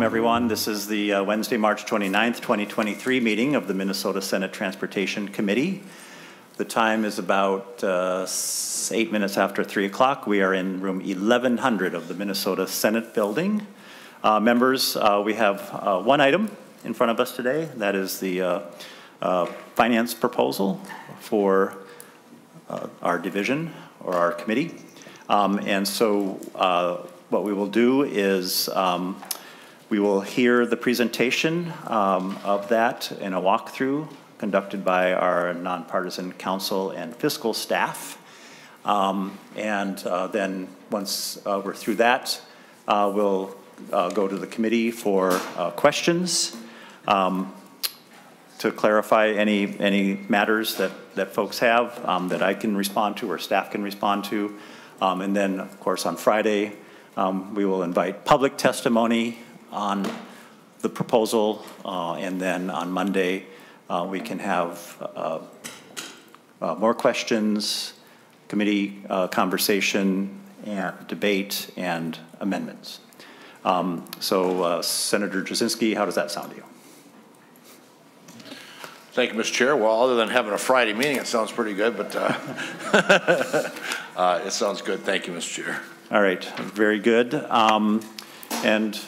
welcome everyone. This is the uh, Wednesday, March 29th, 2023 meeting of the Minnesota Senate Transportation Committee. The time is about uh, eight minutes after 3 o'clock. We are in room 1100 of the Minnesota Senate building. Uh, members, uh, we have uh, one item in front of us today. That is the uh, finance proposal for our division or our committee. Um, and so what we will do is um, we will hear the presentation um, of that in a walkthrough conducted by our nonpartisan counsel and fiscal staff. Um, and uh, then once uh, we're through that, uh, we'll uh, go to the committee for uh, questions um, to clarify any, any matters that, that folks have um, that I can respond to or staff can respond to. Um, and then, of course, on Friday, um, we will invite public testimony on the proposal, uh, and then on Monday, uh, we can have uh, uh more questions, committee uh, conversation, and debate, and amendments. Um, so, uh, Senator Jasinski, how does that sound to you? Thank you, Mr. Chair. Well, other than having a Friday meeting, it sounds pretty good, but it sounds good. Thank you, Mr. Chair. All right, very good. Um, and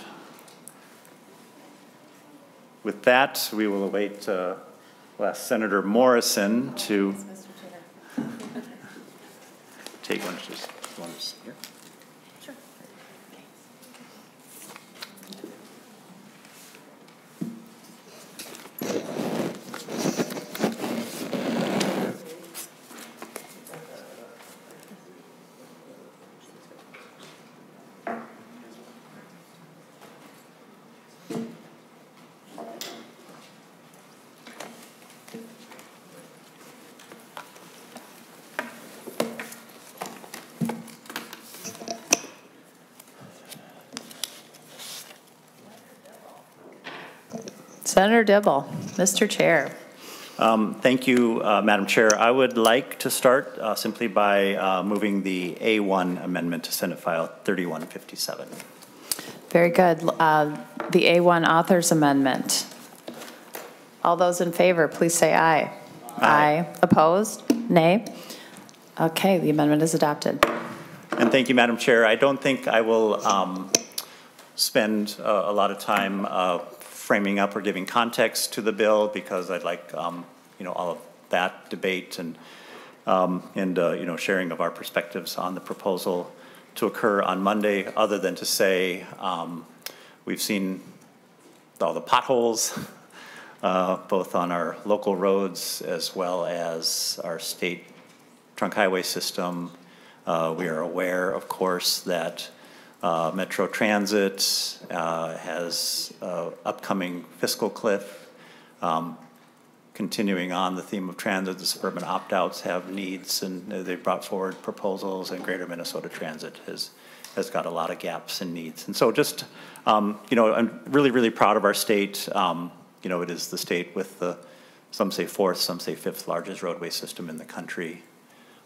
with that, we will await uh, Senator Morrison to take one. Just one here. Senator Dibble, Mr. Chair. Um, thank you, uh, Madam Chair. I would like to start uh, simply by uh, moving the A1 amendment to Senate File 3157. Very good. Uh, the A1 Authors Amendment. All those in favor, please say aye. Aye. aye. Opposed? Nay? Okay, the amendment is adopted. And thank you, Madam Chair. I don't think I will um, spend uh, a lot of time uh, framing up or giving context to the bill because I'd like, um, you know, all of that debate and, um, and uh, you know, sharing of our perspectives on the proposal to occur on Monday, other than to say um, we've seen all the potholes, uh, both on our local roads as well as our state trunk highway system. Uh, we are aware, of course, that uh, Metro Transit uh, has uh, upcoming fiscal cliff. Um, continuing on the theme of transit, the suburban opt-outs have needs, and they brought forward proposals, and Greater Minnesota Transit has has got a lot of gaps and needs. And so, just um, you know, I'm really, really proud of our state. Um, you know, it is the state with the some say fourth, some say fifth largest roadway system in the country.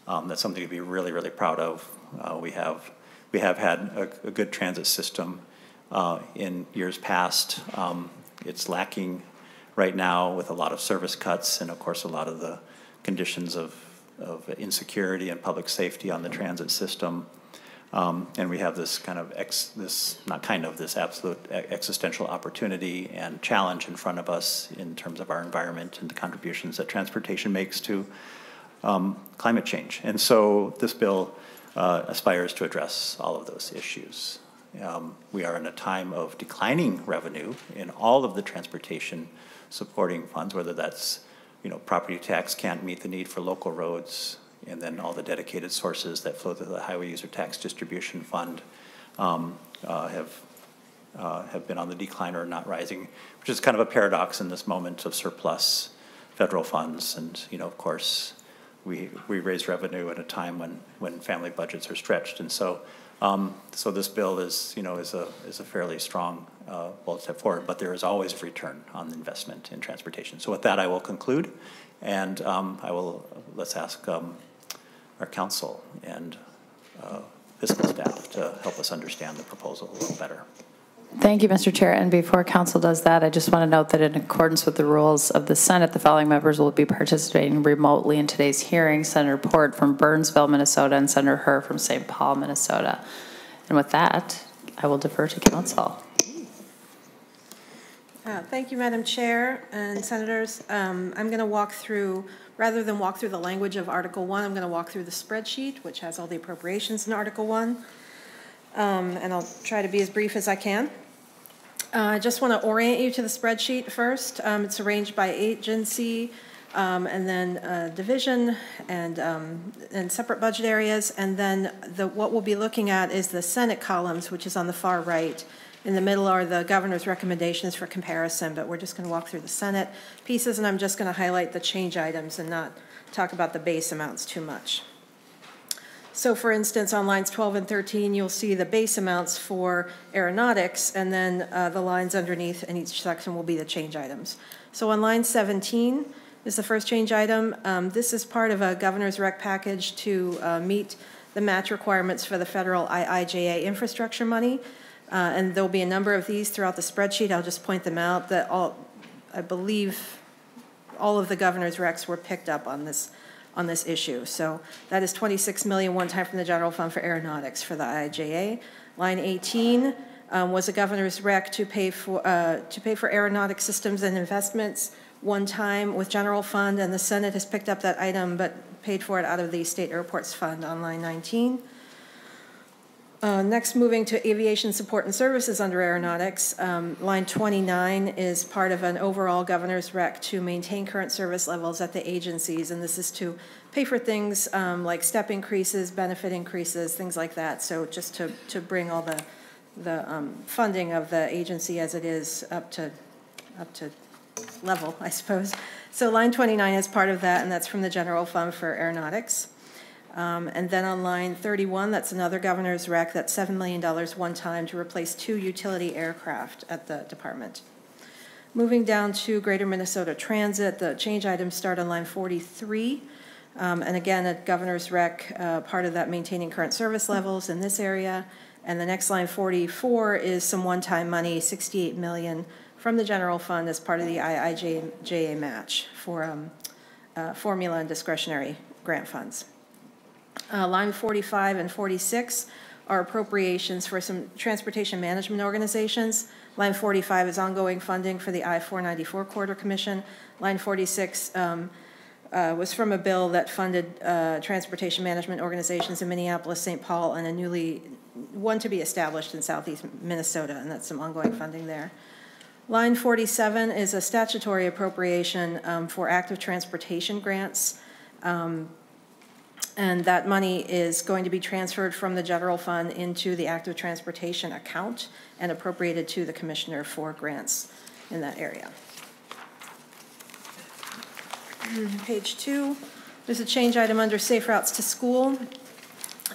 Um, that's something to be really, really proud of. Uh, we have we have had a, a good transit system uh, in years past. Um, it's lacking right now with a lot of service cuts and, of course, a lot of the conditions of, of insecurity and public safety on the transit system. Um, and we have this kind of ex, this not kind of this absolute existential opportunity and challenge in front of us in terms of our environment and the contributions that transportation makes to um, climate change. And so this bill uh, aspires to address all of those issues. Um, we are in a time of declining revenue in all of the transportation supporting funds, whether that's you know property tax can't meet the need for local roads, and then all the dedicated sources that flow through the highway user tax distribution fund um, uh, have uh, have been on the decline or not rising, which is kind of a paradox in this moment of surplus federal funds, and you know of course we, we raise revenue at a time when, when family budgets are stretched. And so, um, so this bill is, you know, is a, is a fairly strong uh, step forward, but there is always a return on investment in transportation. So with that, I will conclude, and um, I will, let's ask um, our counsel and uh, fiscal staff to help us understand the proposal a little better. Thank you, Mr. Chair. And before counsel does that, I just want to note that in accordance with the rules of the Senate, the following members will be participating remotely in today's hearing. Senator Port from Burnsville, Minnesota, and Senator Hawj from St. Paul, Minnesota. And with that, I will defer to counsel. Uh, Thank you, Madam Chair and Senators. Um, I'm going to walk through, rather than walk through the language of Article 1, I'm going to walk through the spreadsheet, which has all the appropriations in Article 1. Um, And I'll try to be as brief as I can. Uh, I just want to orient you to the spreadsheet first. Um, It's arranged by agency, um, and then uh, division, and, um, and separate budget areas. And then the, what we'll be looking at is the Senate columns, which is on the far right. In the middle are the governor's recommendations for comparison, but we're just going to walk through the Senate pieces, and I'm just going to highlight the change items and not talk about the base amounts too much. So for instance, on lines 12 and 13, you'll see the base amounts for aeronautics, and then uh, the lines underneath in each section will be the change items. So on line 17 is the first change item. Um, This is part of a governor's rec package to uh, meet the match requirements for the federal IIJA infrastructure money. Uh, And there'll be a number of these throughout the spreadsheet. I'll just point them out that all, I believe, all of the governor's recs were picked up on this, on this issue. So that is 26 million one time from the general fund for aeronautics for the IIJA. Line 18 um, was a governor's rec to pay for, uh, to pay for aeronautic systems and investments one time with general fund, and the Senate has picked up that item, but paid for it out of the state airports fund on line 19. Uh, Next, moving to aviation support and services under aeronautics, um, line 29 is part of an overall governor's rec to maintain current service levels at the agencies, and this is to pay for things um, like step increases, benefit increases, things like that. So just to, to bring all the, the um, funding of the agency as it is up to, up to level, I suppose. So line 29 is part of that, and that's from the general fund for aeronautics. Um, And then on line 31, that's another governor's rec, that's $7 million one time to replace two utility aircraft at the department. Moving down to Greater Minnesota Transit, the change items start on line 43. Um, And again, a governor's rec, uh, part of that maintaining current service levels in this area. And the next line, 44, is some one-time money, 68 million from the general fund as part of the IIJA match for um, uh, formula and discretionary grant funds. Uh, Line 45 and 46 are appropriations for some transportation management organizations. Line 45 is ongoing funding for the I-494 Corridor Commission. Line 46 um, uh, was from a bill that funded uh, transportation management organizations in Minneapolis, St. Paul, and a newly, one to be established in southeast Minnesota, and that's some ongoing funding there. Line 47 is a statutory appropriation um, for active transportation grants. Um, and that money is going to be transferred from the general fund into the active transportation account and appropriated to the commissioner for grants in that area. Page two, there's a change item under safe routes to school.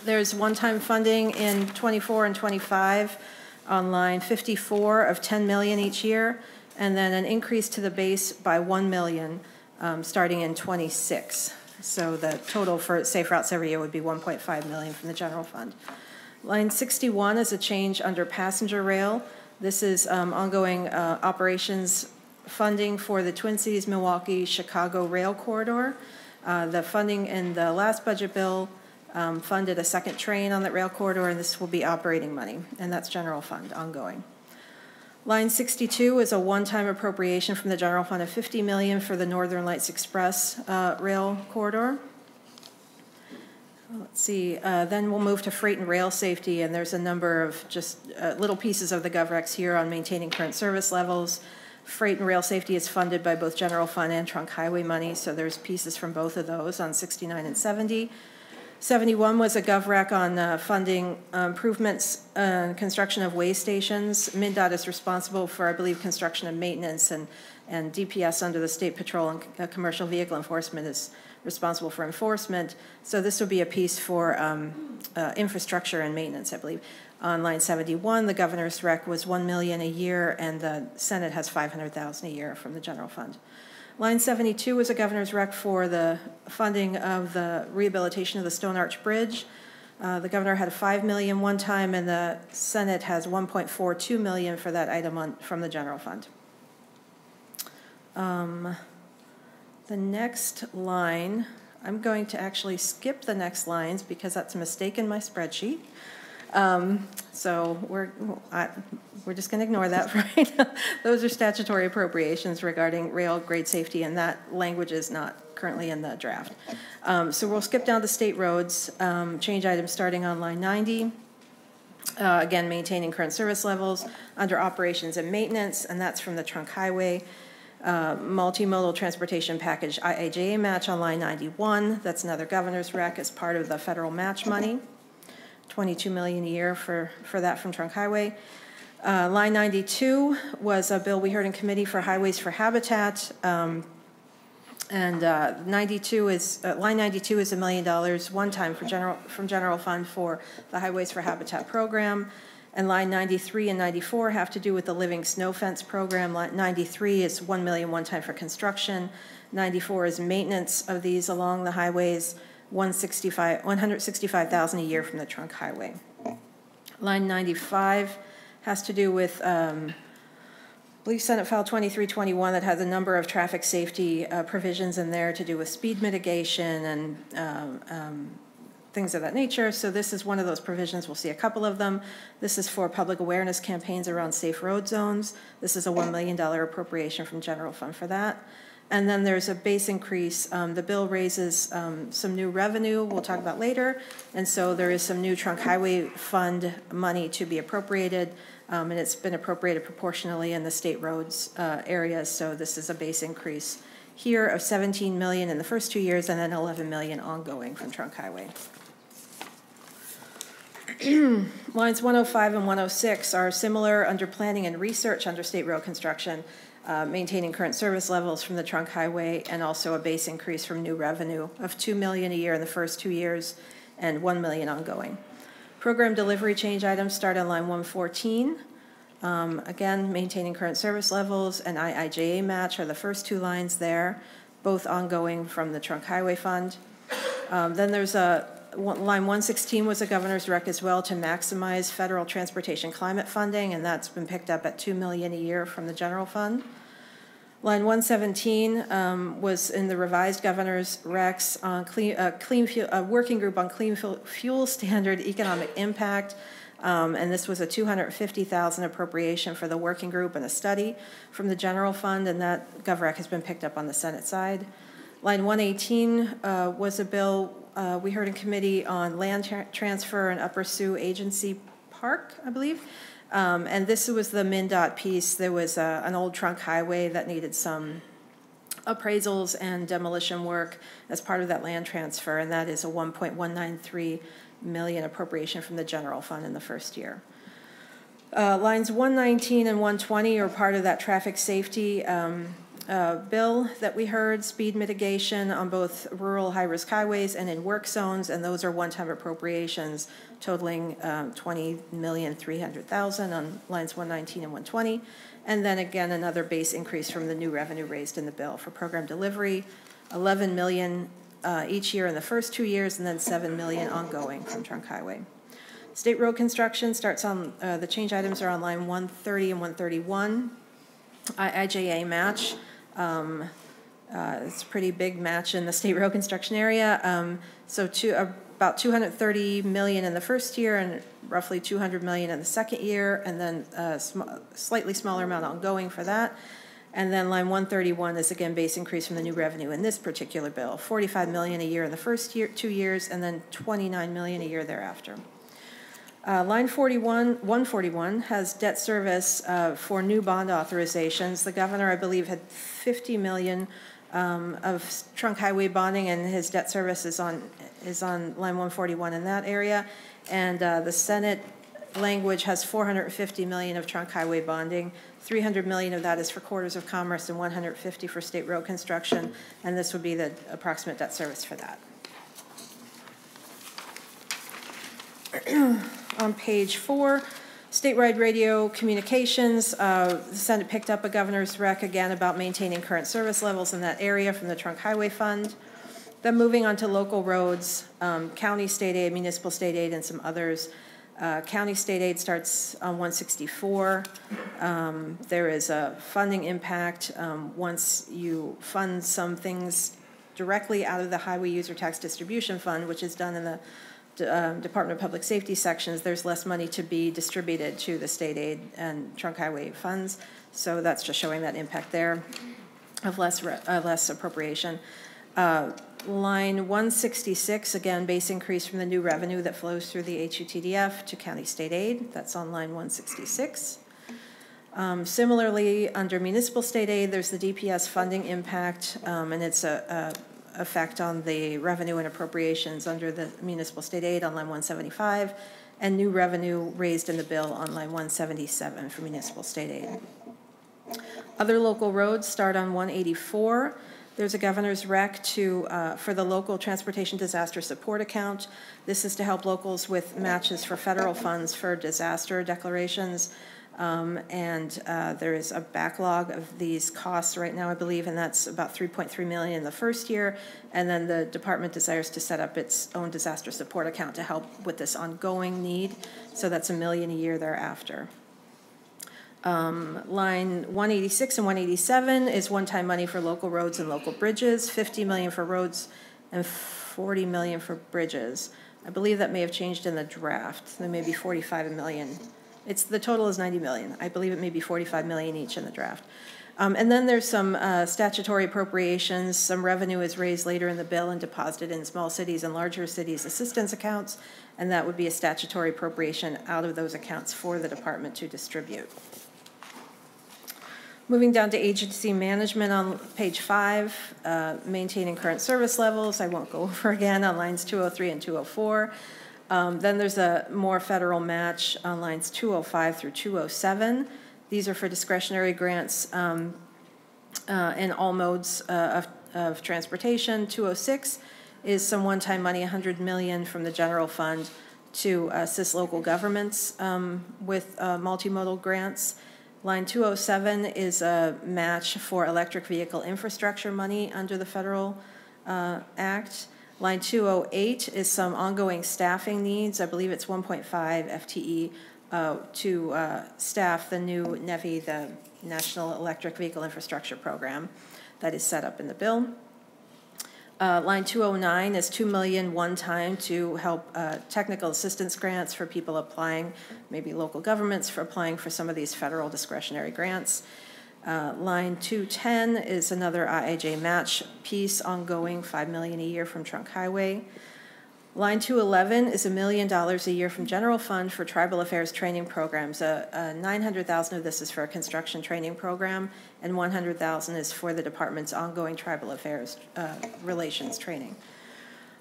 There's one-time funding in 24 and 25 on line 54 of 10 million each year, and then an increase to the base by 1 million um, starting in 26. So the total for safe routes every year would be 1.5 million from the general fund. Line 61 is a change under passenger rail. This is um, ongoing uh, operations funding for the Twin Cities, Milwaukee, Chicago rail corridor. Uh, The funding in the last budget bill um, funded a second train on that rail corridor, and this will be operating money, and that's general fund, ongoing. Line 62 is a one-time appropriation from the general fund of 50 million for the Northern Lights Express uh, rail corridor. Let's see, uh, then we'll move to freight and rail safety, and there's a number of just uh, little pieces of the GovRecs here on maintaining current service levels. Freight and rail safety is funded by both general fund and trunk highway money, so there's pieces from both of those on 69 and 70. 71 was a GovRec on uh, funding uh, improvements, uh, construction of way stations. MnDOT is responsible for, I believe, construction and maintenance, and, and DPS under the State Patrol and uh, Commercial Vehicle Enforcement is responsible for enforcement. So this would be a piece for um, uh, infrastructure and maintenance, I believe. On line 71, the governor's rec was 1 million a year, and the Senate has 500,000 a year from the general fund. Line 72 is a governor's rec for the funding of the rehabilitation of the Stone Arch Bridge. Uh, The governor had a 5 million one time, and the Senate has 1.42 million for that item on, from the general fund. Um, The next line, I'm going to actually skip the next lines because that's a mistake in my spreadsheet. Um, So we're, I, we're just going to ignore that for right now. Those are statutory appropriations regarding rail grade safety, and that language is not currently in the draft. Um, So we'll skip down to state roads, um, change items starting on line 90. Uh, Again, maintaining current service levels under operations and maintenance, and that's from the trunk highway. Uh, Multimodal transportation package IIJA match on line 91, that's another governor's rec as part of the federal match money. 22 million a year for, for that from trunk highway. Uh, Line 92 was a bill we heard in committee for Highways for Habitat. um, And uh, 92 is, uh, line 92 is a million dollars one-time for general, from general fund for the Highways for Habitat program. And line 93 and 94 have to do with the Living Snow Fence program. Line 93 is 1 million one-time for construction. 94 is maintenance of these along the highways, 165, 165,000 a year from the trunk highway. Line 95 has to do with, um, I believe Senate File 2321 that has a number of traffic safety uh, provisions in there to do with speed mitigation and um, um, things of that nature. So this is one of those provisions. We'll see a couple of them. This is for public awareness campaigns around safe road zones. This is a $1 million appropriation from general fund for that. And then there's a base increase. Um, The bill raises um, some new revenue we'll talk about later. And so there is some new trunk highway fund money to be appropriated. um, And it's been appropriated proportionally in the state roads uh, areas. So this is a base increase here of 17 million in the first two years and then 11 million ongoing from trunk highway. Lines 105 and 106 are similar under planning and research under state road construction, uh, maintaining current service levels from the trunk highway, and also a base increase from new revenue of 2 million a year in the first two years and 1 million ongoing. Program delivery change items start on line 114. Um, Again, maintaining current service levels and IIJA match are the first two lines there, both ongoing from the trunk highway fund. Um, Then there's a, one- line 116 was a governor's rec as well to maximize federal transportation climate funding, and that's been picked up at 2 million a year from the general fund. Line 117 um, was in the revised governor's recs on clean, uh, clean fuel, a working group on clean fuel- fuel standard economic impact. Um, And this was a 250,000 appropriation for the working group and a study from the general fund, and that GovRec has been picked up on the Senate side. Line 118 uh, was a bill uh, we heard in committee on land tra- transfer and Upper Sioux Agency Park, I believe. Um, And this was the MnDOT piece. There was uh, an old trunk highway that needed some appraisals and demolition work as part of that land transfer, and that is a 1.193 million appropriation from the general fund in the first year. Uh, Lines 119 and 120 are part of that traffic safety um, uh, bill that we heard, speed mitigation on both rural high-risk highways and in work zones, and those are one-time appropriations totaling um, 20,300,000 on lines 119 and 120. And then again, another base increase from the new revenue raised in the bill for program delivery, 11 million uh, each year in the first two years, and then 7 million ongoing from trunk highway. State road construction starts on, uh, the change items are on line 130 and 131. IIJA match, um, uh, it's a pretty big match in the state road construction area. Um, So two, about 230 million in the first year and roughly 200 million in the second year, and then a sm- slightly smaller amount ongoing for that. And then line 131 is again base increase from the new revenue in this particular bill, 45 million a year in the first year, two years, and then 29 million a year thereafter. Uh, Line 41, 141 has debt service uh, for new bond authorizations. The governor, I believe, had 50 million um, of trunk highway bonding, and his debt service is on, is on line 141 in that area. And uh, the Senate language has 450 million of trunk highway bonding. 300 million of that is for Corridors of Commerce and 150 for state road construction, and this would be the approximate debt service for that. on page four, statewide radio communications, uh, the Senate picked up a governor's rec again about maintaining current service levels in that area from the trunk highway fund. Then moving on to local roads, um, county state aid, municipal state aid, and some others. Uh, County state aid starts on 164. Um, There is a funding impact. um, Once you fund some things directly out of the Highway User Tax Distribution Fund, which is done in the um, Department of Public Safety sections, there's less money to be distributed to the state aid and trunk highway funds. So that's just showing that impact there of less, uh, less appropriation. Uh, Line 166, again, base increase from the new revenue that flows through the HUTDF to county state aid. That's on line 166. Um, Similarly, under municipal state aid, there's the DPS funding impact, um, and it's a effect on the revenue and appropriations under the municipal state aid on line 175, and new revenue raised in the bill on line 177 for municipal state aid. Other local roads start on 184. There's a governor's rec to, uh, for the local transportation disaster support account. This is to help locals with matches for federal funds for disaster declarations. Um, And uh, there is a backlog of these costs right now, I believe, and that's about 3.3 million in the first year. And then the department desires to set up its own disaster support account to help with this ongoing need. So that's a million a year thereafter. Um, Line 186 and 187 is one-time money for local roads and local bridges, 50 million for roads and 40 million for bridges. I believe that may have changed in the draft. There may be 45 million. It's, the total is 90 million. I believe it may be 45 million each in the draft. Um, And then there's some uh, statutory appropriations. Some revenue is raised later in the bill and deposited in small cities and larger cities assistance accounts, and that would be a statutory appropriation out of those accounts for the department to distribute. Moving down to agency management on page five, uh, maintaining current service levels, I won't go over again on lines 203 and 204. Um, Then there's a more federal match on lines 205 through 207. These are for discretionary grants um, uh, in all modes uh, of of transportation. 206 is some one-time money, 100 million from the general fund to assist local governments um, with uh, multimodal grants. Line 207 is a match for electric vehicle infrastructure money under the federal uh, act. Line 208 is some ongoing staffing needs. I believe it's 1.5 FTE uh, to uh, staff the new NEVI, the National Electric Vehicle Infrastructure Program that is set up in the bill. Uh, Line 209 is 2 million one-time to help uh, technical assistance grants for people applying, maybe local governments for applying for some of these federal discretionary grants. Uh, Line 210 is another IIJ match piece ongoing, 5 million a year from Trunk Highway. Line 211 is a million dollars a year from general fund for tribal affairs training programs. Uh, uh, 900,000 of this is for a construction training program, and 100,000 is for the department's ongoing tribal affairs uh, relations training.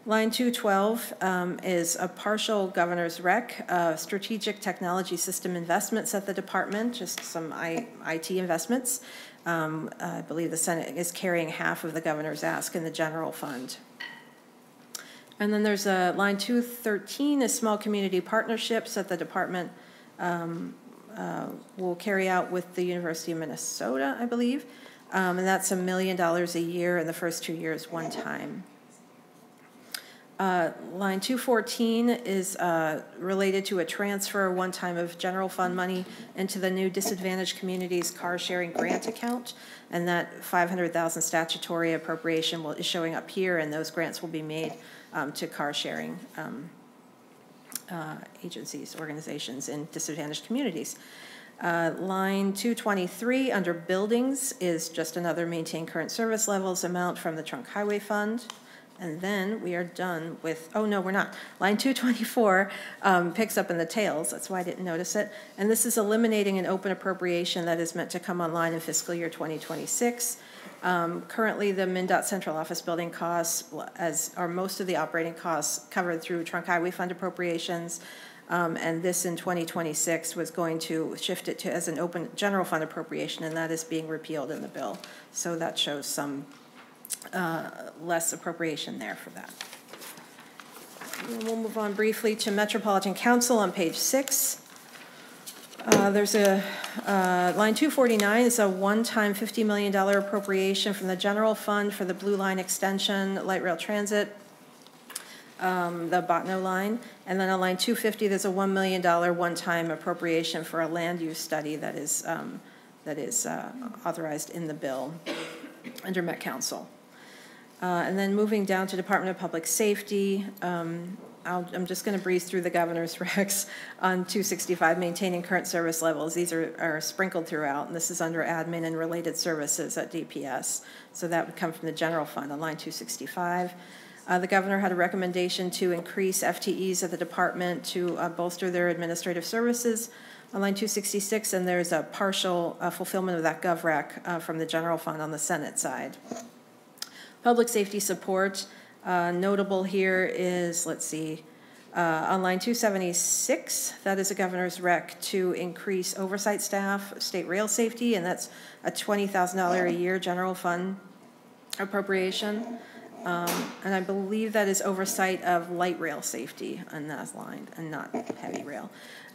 Line 212 um, is a partial governor's rec, uh, strategic technology system investments at the department, just some I, IT investments. Um, I believe the Senate is carrying half of the governor's ask in the general fund. And then there's a line 213 is small community partnerships that the department um, uh, will carry out with the University of Minnesota, I believe. Um, And that's a million dollars a year in the first two years, one time. Uh, Line 214 is uh, related to a transfer, one time of general fund money into the new disadvantaged communities car sharing grant account. And that 500,000 statutory appropriation will, is showing up here, and those grants will be made um, to car sharing um, uh, agencies, organizations in disadvantaged communities. Uh, Line 223, under buildings, is just another maintain current service levels amount from the trunk highway fund. And then we are done with, oh, no, we're not. Line 224 um, picks up in the tails, that's why I didn't notice it. And this is eliminating an open appropriation that is meant to come online in fiscal year 2026. Um, Currently, the MnDOT central office building costs, as are most of the operating costs, covered through trunk highway fund appropriations. Um, And this in 2026 was going to shift it to as an open general fund appropriation, and that is being repealed in the bill. So that shows some uh, less appropriation there for that. We'll move on briefly to Metropolitan Council on page six. Uh, There's a Uh, Line 249 is a one-time $50 million appropriation from the general fund for the Blue Line Extension, Light Rail Transit, um, the Bottineau line. And then on line 250, there's a $1 million one-time appropriation for a land use study that is, um, that is uh, authorized in the bill under Met Council. Uh, And then moving down to Department of Public Safety, um, I'll- I'm just going to breeze through the governor's recs on 265, maintaining current service levels. These are are sprinkled throughout, and this is under admin and related services at DPS. So that would come from the general fund on line 265. Uh, The governor had a recommendation to increase FTEs at the department to uh, bolster their administrative services on line 266, and there's a partial uh, fulfillment of that GovRec uh, from the general fund on the Senate side. Public safety support, uh, notable here is, let's see, uh, on line 276, that is a governor's rec to increase oversight staff, state rail safety, and that's a $20,000 a year general fund appropriation. Um, And I believe that is oversight of light rail safety on that line and not heavy rail.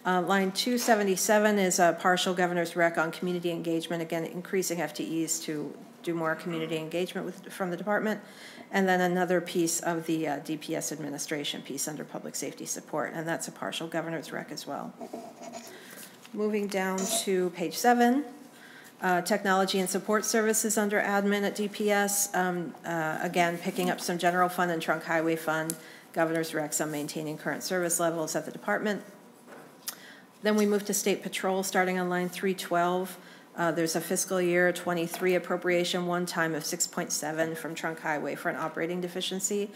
Uh, Line 277 is a partial governor's rec on community engagement, again, increasing FTEs to do more community engagement with, from the department. And then another piece of the uh, DPS administration piece under public safety support, and that's a partial governor's rec as well. Moving down to page seven, uh, technology and support services under admin at DPS. um, uh, Again, picking up some general fund and trunk highway fund, governor's recs on maintaining current service levels at the department. Then we move to state patrol, starting on line 312. Uh, There's a fiscal year '23 appropriation, one time of 6.7 from trunk highway for an operating deficiency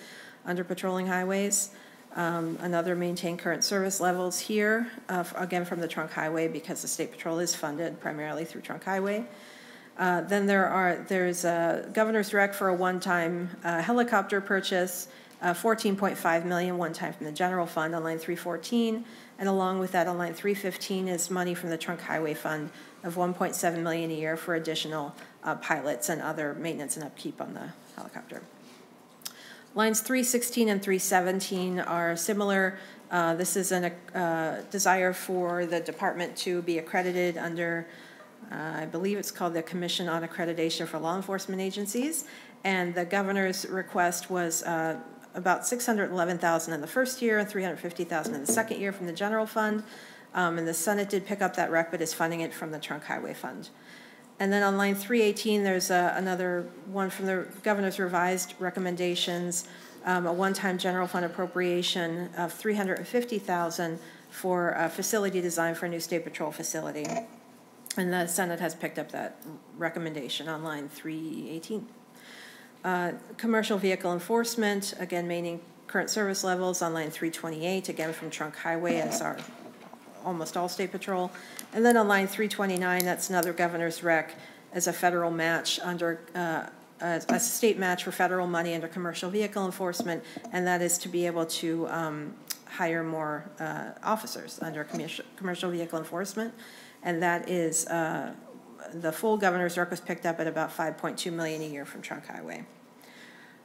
under patrolling highways. Um, Another maintain current service levels here, uh, again from the trunk highway, because the state patrol is funded primarily through trunk highway. Uh, Then there are, there's a governor's rec for a one-time uh, helicopter purchase, uh, 14.5 million, one-time from the general fund on line 314. And along with that, on line 315 is money from the trunk highway fund of 1.7 million a year for additional uh, pilots and other maintenance and upkeep on the helicopter. Lines 316 and 317 are similar. Uh, This is a desire for the department to be accredited under, uh, I believe it's called the Commission on Accreditation for Law Enforcement Agencies. And the governor's request was uh, about 611,000 in the first year and 350,000 in the second year from the general fund. Um, And the Senate did pick up that rec, but is funding it from the trunk highway fund. And then on line 318, there's a- another one from the governor's revised recommendations, um, a one-time general fund appropriation of 350,000 for a facility design for a new state patrol facility. And the Senate has picked up that recommendation on line 318. Uh, Commercial vehicle enforcement, again, maintaining current service levels on line 328, again from trunk highway as our almost all state patrol. And then on line 329, that's another governor's rec as a federal match under, uh, a a state match for federal money under commercial vehicle enforcement, and that is to be able to um, hire more uh, officers under commercial commercial vehicle enforcement. And that is, uh, the full governor's rec was picked up at about 5.2 million a year from trunk highway.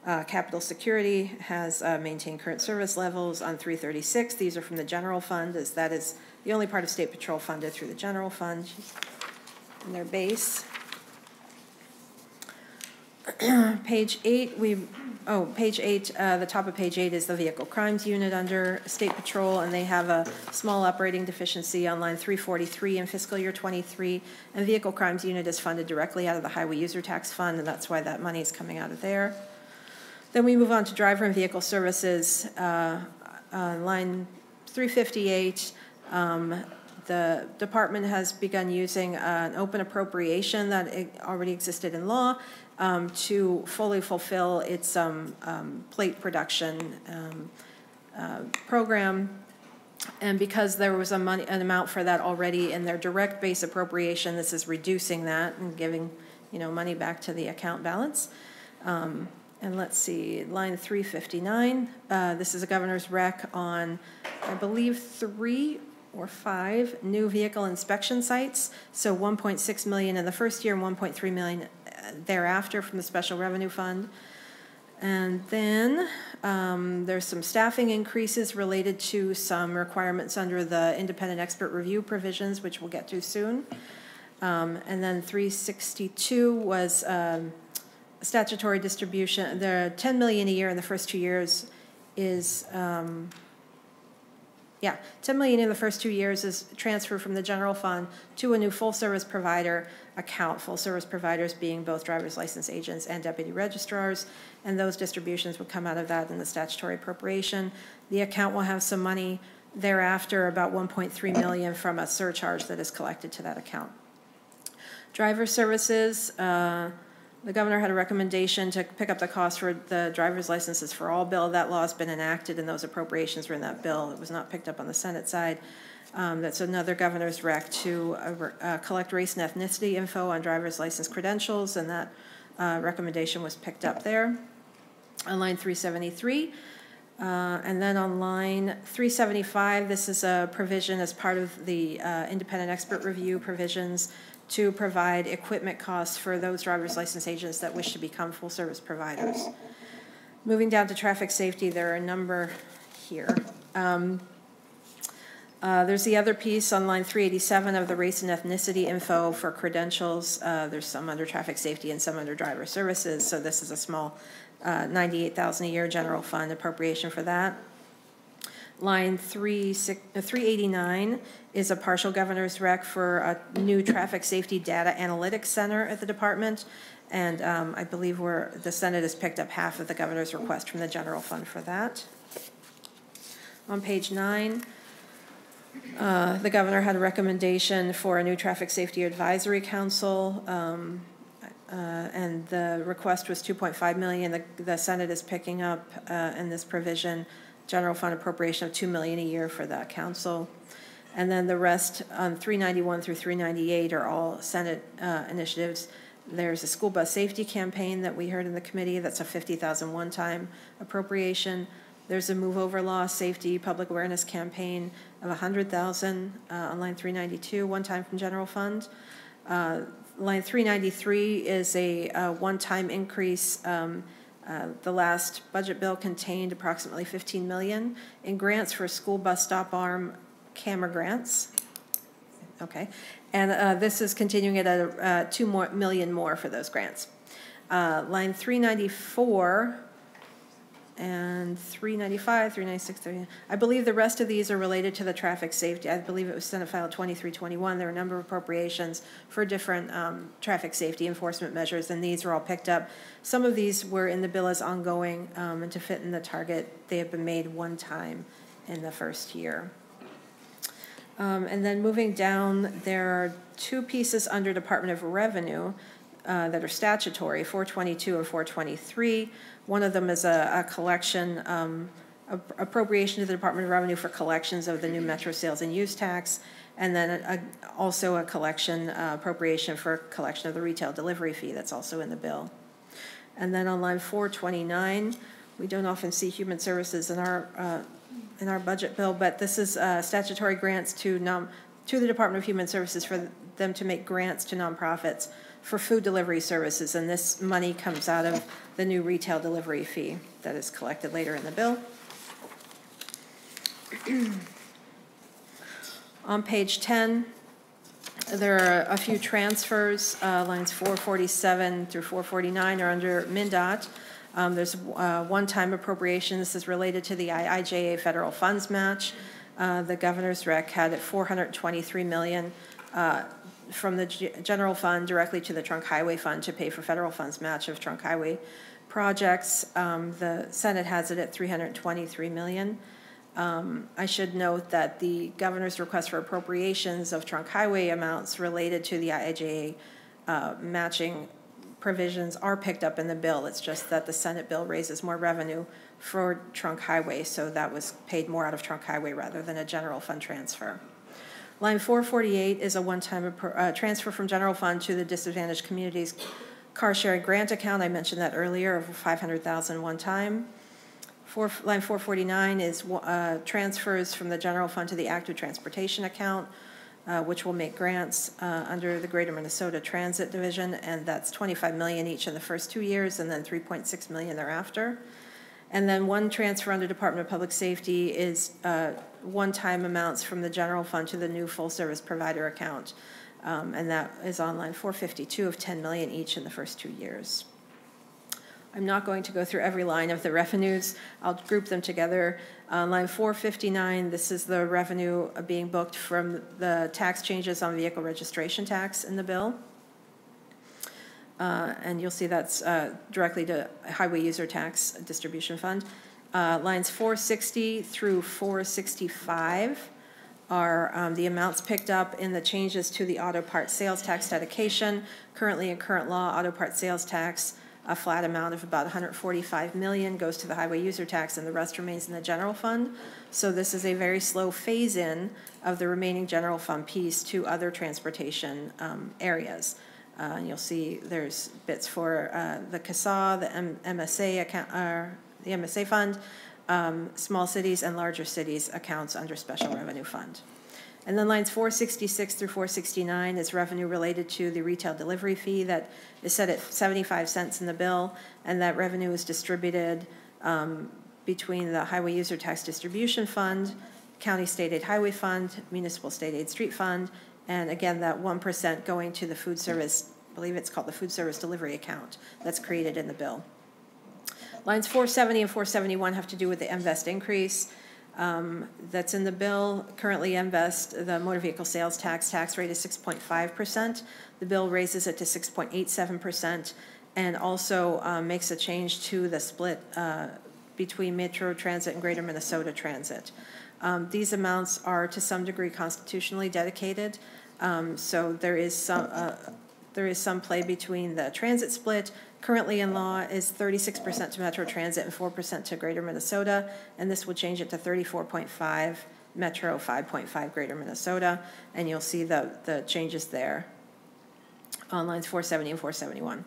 Uh, Capitol Security has uh, maintained current service levels on 336. These are from the general fund, as that is the only part of state patrol funded through the general fund and their base. Page eight, we, oh, page eight, uh, the top of page eight is the Vehicle Crimes Unit under State Patrol, and they have a small operating deficiency on line 343 in fiscal year '23. And Vehicle Crimes Unit is funded directly out of the Highway User Tax Fund, and that's why that money is coming out of there. Then we move on to driver and vehicle services, uh, uh, line 358. Um, The department has begun using uh, an open appropriation that already existed in law um, to fully fulfill its um, um, plate production um, uh, program. And because there was a money, an amount for that already in their direct base appropriation, this is reducing that and giving, you know, money back to the account balance. Um, And let's see, line 359, uh, this is a governor's rec on, I believe, three or five new vehicle inspection sites. So 1.6 million in the first year and 1.3 million uh, thereafter from the special revenue fund. And then um, there's some staffing increases related to some requirements under the independent expert review provisions, which we'll get to soon. Um, And then 362 was um, statutory distribution, the 10 million a year in the first two years is, um, yeah, 10 million in the first two years is transferred from the general fund to a new full-service provider account, full-service providers being both driver's license agents and deputy registrars, and those distributions would come out of that in the statutory appropriation. The account will have some money thereafter, about 1.3 million from a surcharge that is collected to that account. Driver services, uh, the governor had a recommendation to pick up the cost for the driver's licenses for all bill. That law has been enacted and those appropriations were in that bill. It was not picked up on the Senate side. Um, That's another governor's rec to uh, uh, collect race and ethnicity info on driver's license credentials, and that uh, recommendation was picked up there. On line 373, uh, And then on line 375, this is a provision as part of the uh, independent expert review provisions to provide equipment costs for those driver's license agents that wish to become full-service providers. Moving down to traffic safety, there are a number here. Um, uh, There's the other piece on line 387 of the race and ethnicity info for credentials. Uh, There's some under traffic safety and some under driver services, so this is a small uh, 98,000 a year general fund appropriation for that. Line three six- uh, 389 is a partial governor's rec for a new traffic safety data analytics center at the department. And um, I believe we're, the Senate has picked up half of the governor's request from the general fund for that. On page nine, uh, the governor had a recommendation for a new traffic safety advisory council. um, uh, And the request was 2.5 million. The- The Senate is picking up uh, in this provision, general fund appropriation of 2 million a year for that council. And then the rest, on 391 through 398, are all Senate uh, initiatives. There's a school bus safety campaign that we heard in the committee, that's a 50,000 one-time appropriation. There's a move over law safety public awareness campaign of 100,000 uh, on line 392, one-time from general fund. Uh, Line 393 is a uh, one-time increase. Um, uh, The last budget bill contained approximately 15 million in grants for school bus stop arm camera grants. Okay, and uh, this is continuing at a, uh, 2 more, million more for those grants. Uh, Line 394 and 395, 396, 3, I believe the rest of these are related to the traffic safety. I believe it was Senate File 2321. There are a number of appropriations for different um, traffic safety enforcement measures, and these are all picked up. Some of these were in the bill as ongoing, um, and to fit in the target, they have been made one time in the first year. Um, And then moving down, there are two pieces under Department of Revenue uh, that are statutory, 422 and 423. One of them is a a collection, um, ap- appropriation to the Department of Revenue for collections of the new Metro sales and use tax, and then a- a- also a collection uh, appropriation for collection of the retail delivery fee that's also in the bill. And then on line 429, we don't often see human services in our, uh, in our budget bill, but this is uh, statutory grants to non, to the Department of Human Services for them to make grants to nonprofits for food delivery services, and this money comes out of the new retail delivery fee that is collected later in the bill. On page 10, there are a few transfers, uh, lines 447 through 449 are under MnDOT. Um, There's uh, one-time appropriation, this is related to the IIJA federal funds match. Uh, The governor's rec had it 423 million uh, from the general fund directly to the trunk highway fund to pay for federal funds match of trunk highway projects. Um, The Senate has it at 323 million. Um, I should note that the governor's request for appropriations of trunk highway amounts related to the IIJA uh, matching provisions are picked up in the bill. It's just that the Senate bill raises more revenue for trunk highway, so that was paid more out of trunk highway rather than a general fund transfer. Line 448 is a one-time uh, transfer from general fund to the disadvantaged communities car sharing grant account. I mentioned that earlier, of 500,000 one time. Four, line 449 is uh, transfers from the general fund to the active transportation account, uh, which will make grants uh, under the Greater Minnesota Transit Division, and that's 25 million each in the first two years, and then 3.6 million thereafter. And then one transfer under Department of Public Safety is uh, one-time amounts from the general fund to the new full-service provider account. Um, And that is on line 452 of 10 million each in the first two years. I'm not going to go through every line of the revenues. I'll group them together. On line 459, this is the revenue being booked from the tax changes on vehicle registration tax in the bill. Uh, And you'll see that's uh, directly to Highway User Tax Distribution Fund. Uh, Lines 460 through 465 are um, the amounts picked up in the changes to the auto part sales tax dedication. Currently in current law, auto part sales tax, a flat amount of about 145 million goes to the highway user tax and the rest remains in the general fund. So this is a very slow phase-in of the remaining general fund piece to other transportation um, areas. Uh, and You'll see there's bits for uh, the CSAH, the M- MSA account, uh, the MSA fund, um, small cities and larger cities accounts under special revenue fund. And then lines 466 through 469 is revenue related to the retail delivery fee that is set at 75 cents in the bill, and that revenue is distributed um, between the Highway User Tax Distribution Fund, County State Aid Highway Fund, Municipal State Aid Street Fund, and again, that 1% going to the food service, I believe it's called the food service delivery account that's created in the bill. Lines 470 and 471 have to do with the MVST increase um, that's in the bill. Currently, MVST, the motor vehicle sales tax, tax rate is 6.5%. The bill raises it to 6.87% and also um, makes a change to the split uh, between Metro Transit and Greater Minnesota Transit. Um, These amounts are to some degree constitutionally dedicated, um, so there is some, uh, there is some play between the transit split. Currently in law is 36% to Metro Transit and 4% to Greater Minnesota, and this will change it to 34.5 Metro, 5.5 Greater Minnesota, and you'll see the, the changes there on lines 470 and 471.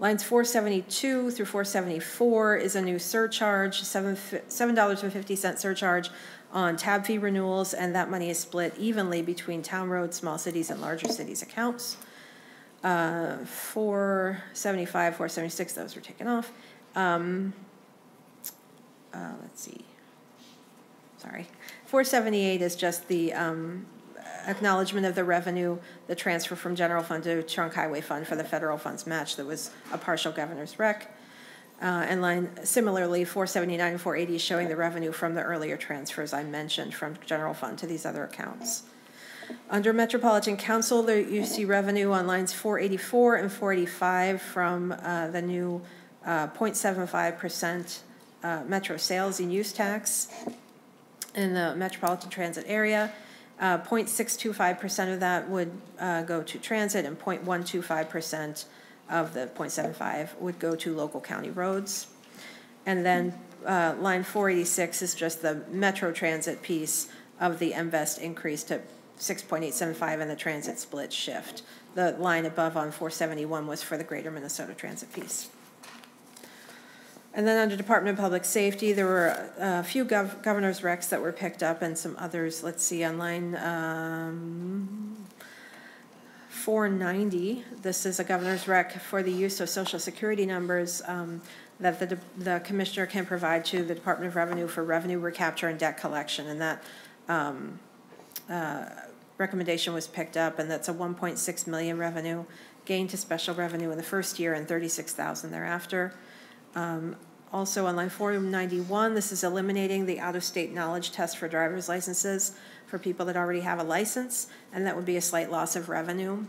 Lines 472 through 474 is a new surcharge, seven $7.50 surcharge on tab fee renewals, and that money is split evenly between town roads, small cities, and larger cities accounts. Uh, 475, 476, those were taken off. Um, uh, Let's see. Sorry. 478 is just the um, acknowledgement of the revenue, the transfer from general fund to trunk highway fund for the federal funds match that was a partial governor's rec. Uh, And line, similarly, 479 and 480 is showing the revenue from the earlier transfers I mentioned from general fund to these other accounts. Under Metropolitan Council, there you see revenue on lines 484 and 485 from uh, the new uh, 0.75% uh, Metro sales and use tax in the metropolitan transit area. Uh, 0.625% of that would uh, go to transit, and 0.125% of the 0.75 would go to local county roads. And then uh, line 486 is just the metro transit piece of the MVST increase to 6.875 and the transit split shift. The line above on 471 was for the greater Minnesota transit piece. And then under Department of Public Safety, there were a few gov- governor's recs that were picked up and some others, let's see, on line um, 490. This is a governor's rec for the use of social security numbers um, that the, the commissioner can provide to the Department of Revenue for revenue recapture and debt collection. And that um, uh, recommendation was picked up, and that's a 1.6 million revenue gain to special revenue in the first year and 36,000 thereafter. Um, Also, on line 491, this is eliminating the out-of-state knowledge test for driver's licenses for people that already have a license, and that would be a slight loss of revenue.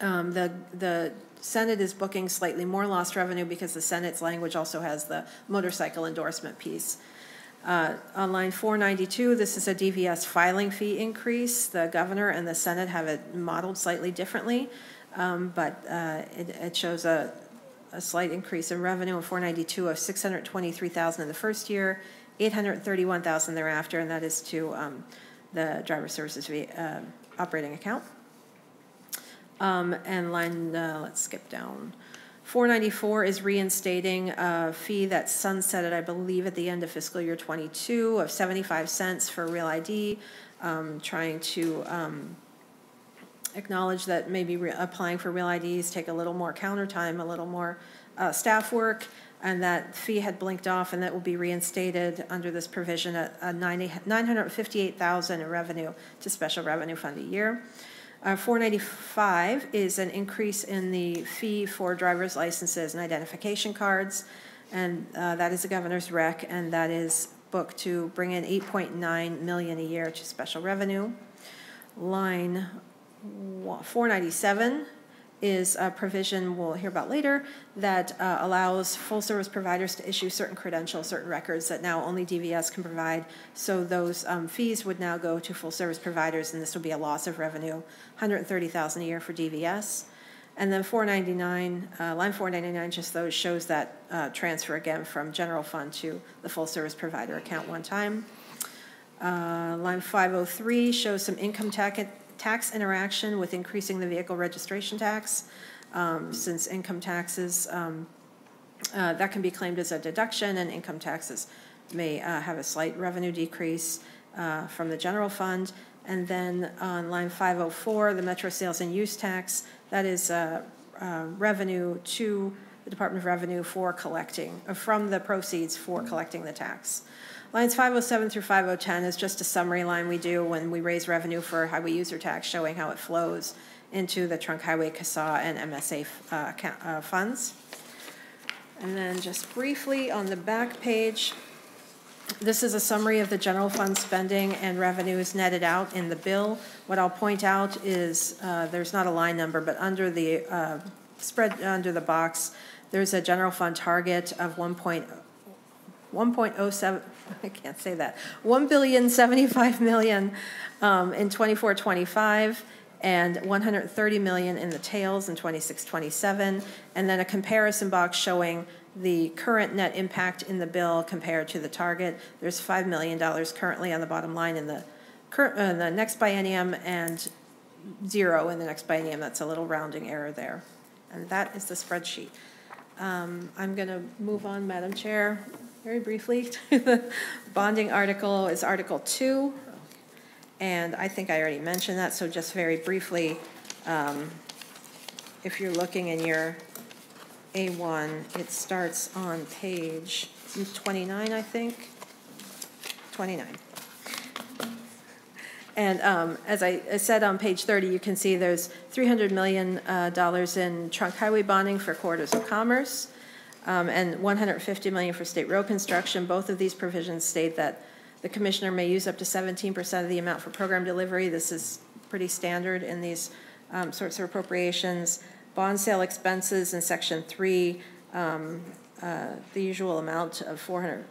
Um, The, the Senate is booking slightly more lost revenue because the Senate's language also has the motorcycle endorsement piece. Uh, On line 492, this is a DVS filing fee increase. The governor and the Senate have it modeled slightly differently, um, but uh, it it shows a, a slight increase in revenue in 492 of 623,000 in the first year, 831,000 thereafter, and that is to um, the driver services uh, operating account. Um, And line, uh, let's skip down. 494 is reinstating a fee that sunsetted, I believe, at the end of fiscal year '22 of 75 cents for Real ID, um, trying to um, acknowledge that maybe applying for Real IDs take a little more counter time, a little more uh, staff work, and that fee had blinked off, and that will be reinstated under this provision at uh, 90 958,000 in revenue to special revenue fund a year. Uh, 495 is an increase in the fee for driver's licenses and identification cards, and uh, that is the governor's rec, and that is booked to bring in 8.9 million a year to special revenue. Line 497 is a provision we'll hear about later that uh, allows full-service providers to issue certain credentials, certain records that now only DVS can provide. So those um, fees would now go to full-service providers, and this would be a loss of revenue, 130,000 a year for DVS. And then 499, uh, line 499, just those shows that uh, transfer again from general fund to the full-service provider account one time. Uh, Line 503 shows some income tax, tax interaction with increasing the vehicle registration tax. Um, Since income taxes, um, uh, that can be claimed as a deduction, and income taxes may uh, have a slight revenue decrease uh, from the general fund. And then on line 504, the Metro Sales and Use Tax, that is uh, uh, revenue to the Department of Revenue for collecting, uh, from the proceeds for collecting the tax. Lines 507 through 5010 is just a summary line we do when we raise revenue for highway user tax, showing how it flows into the trunk highway, CSAH, and MSA uh, account- uh, funds. And then just briefly, on the back page, this is a summary of the general fund spending and revenues netted out in the bill. What I'll point out is, uh, there's not a line number, but under the, uh, spread, under the box, there's a general fund target of 1 point, 1.07, I can't say that, 1 billion 75 million um, in 24, 25, and 130 million in the tails in 26, 27, and then a comparison box showing the current net impact in the bill compared to the target. There's $5 million currently on the bottom line in the, cur- uh, the next biennium, and zero in the next biennium. That's a little rounding error there. And that is the spreadsheet. Um, I'm going to move on, Madam Chair, very briefly to the bonding article is Article 2. And I think I already mentioned that, so just very briefly, um, if you're looking in your A1, it starts on page 29, I think. 29. And um, as I I said on page 30, you can see there's $300 million uh, in trunk highway bonding for corridors of commerce um, and 150 million for state road construction. Both of these provisions state that the commissioner may use up to 17% of the amount for program delivery. This is pretty standard in these um, sorts of appropriations. Bond sale expenses in section three, um, uh, the usual amount of 400,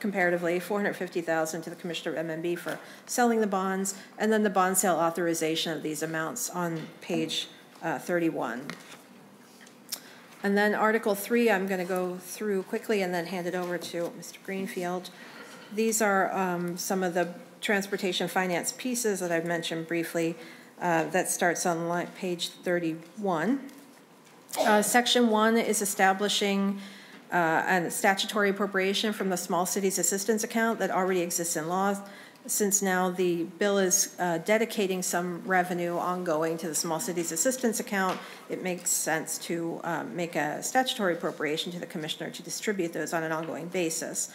comparatively, 450,000 to the Commissioner of MMB for selling the bonds, and then the bond sale authorization of these amounts on page uh, 31. And then Article 3, I'm going to go through quickly and then hand it over to Mr. Greenfield. These are um, some of the transportation finance pieces that I've mentioned briefly. uh, That starts on page 31. Uh, Section 1 is establishing uh, a statutory appropriation from the Small Cities Assistance Account that already exists in law. Since now the bill is uh, dedicating some revenue ongoing to the Small Cities Assistance Account, it makes sense to um, make a statutory appropriation to the commissioner to distribute those on an ongoing basis.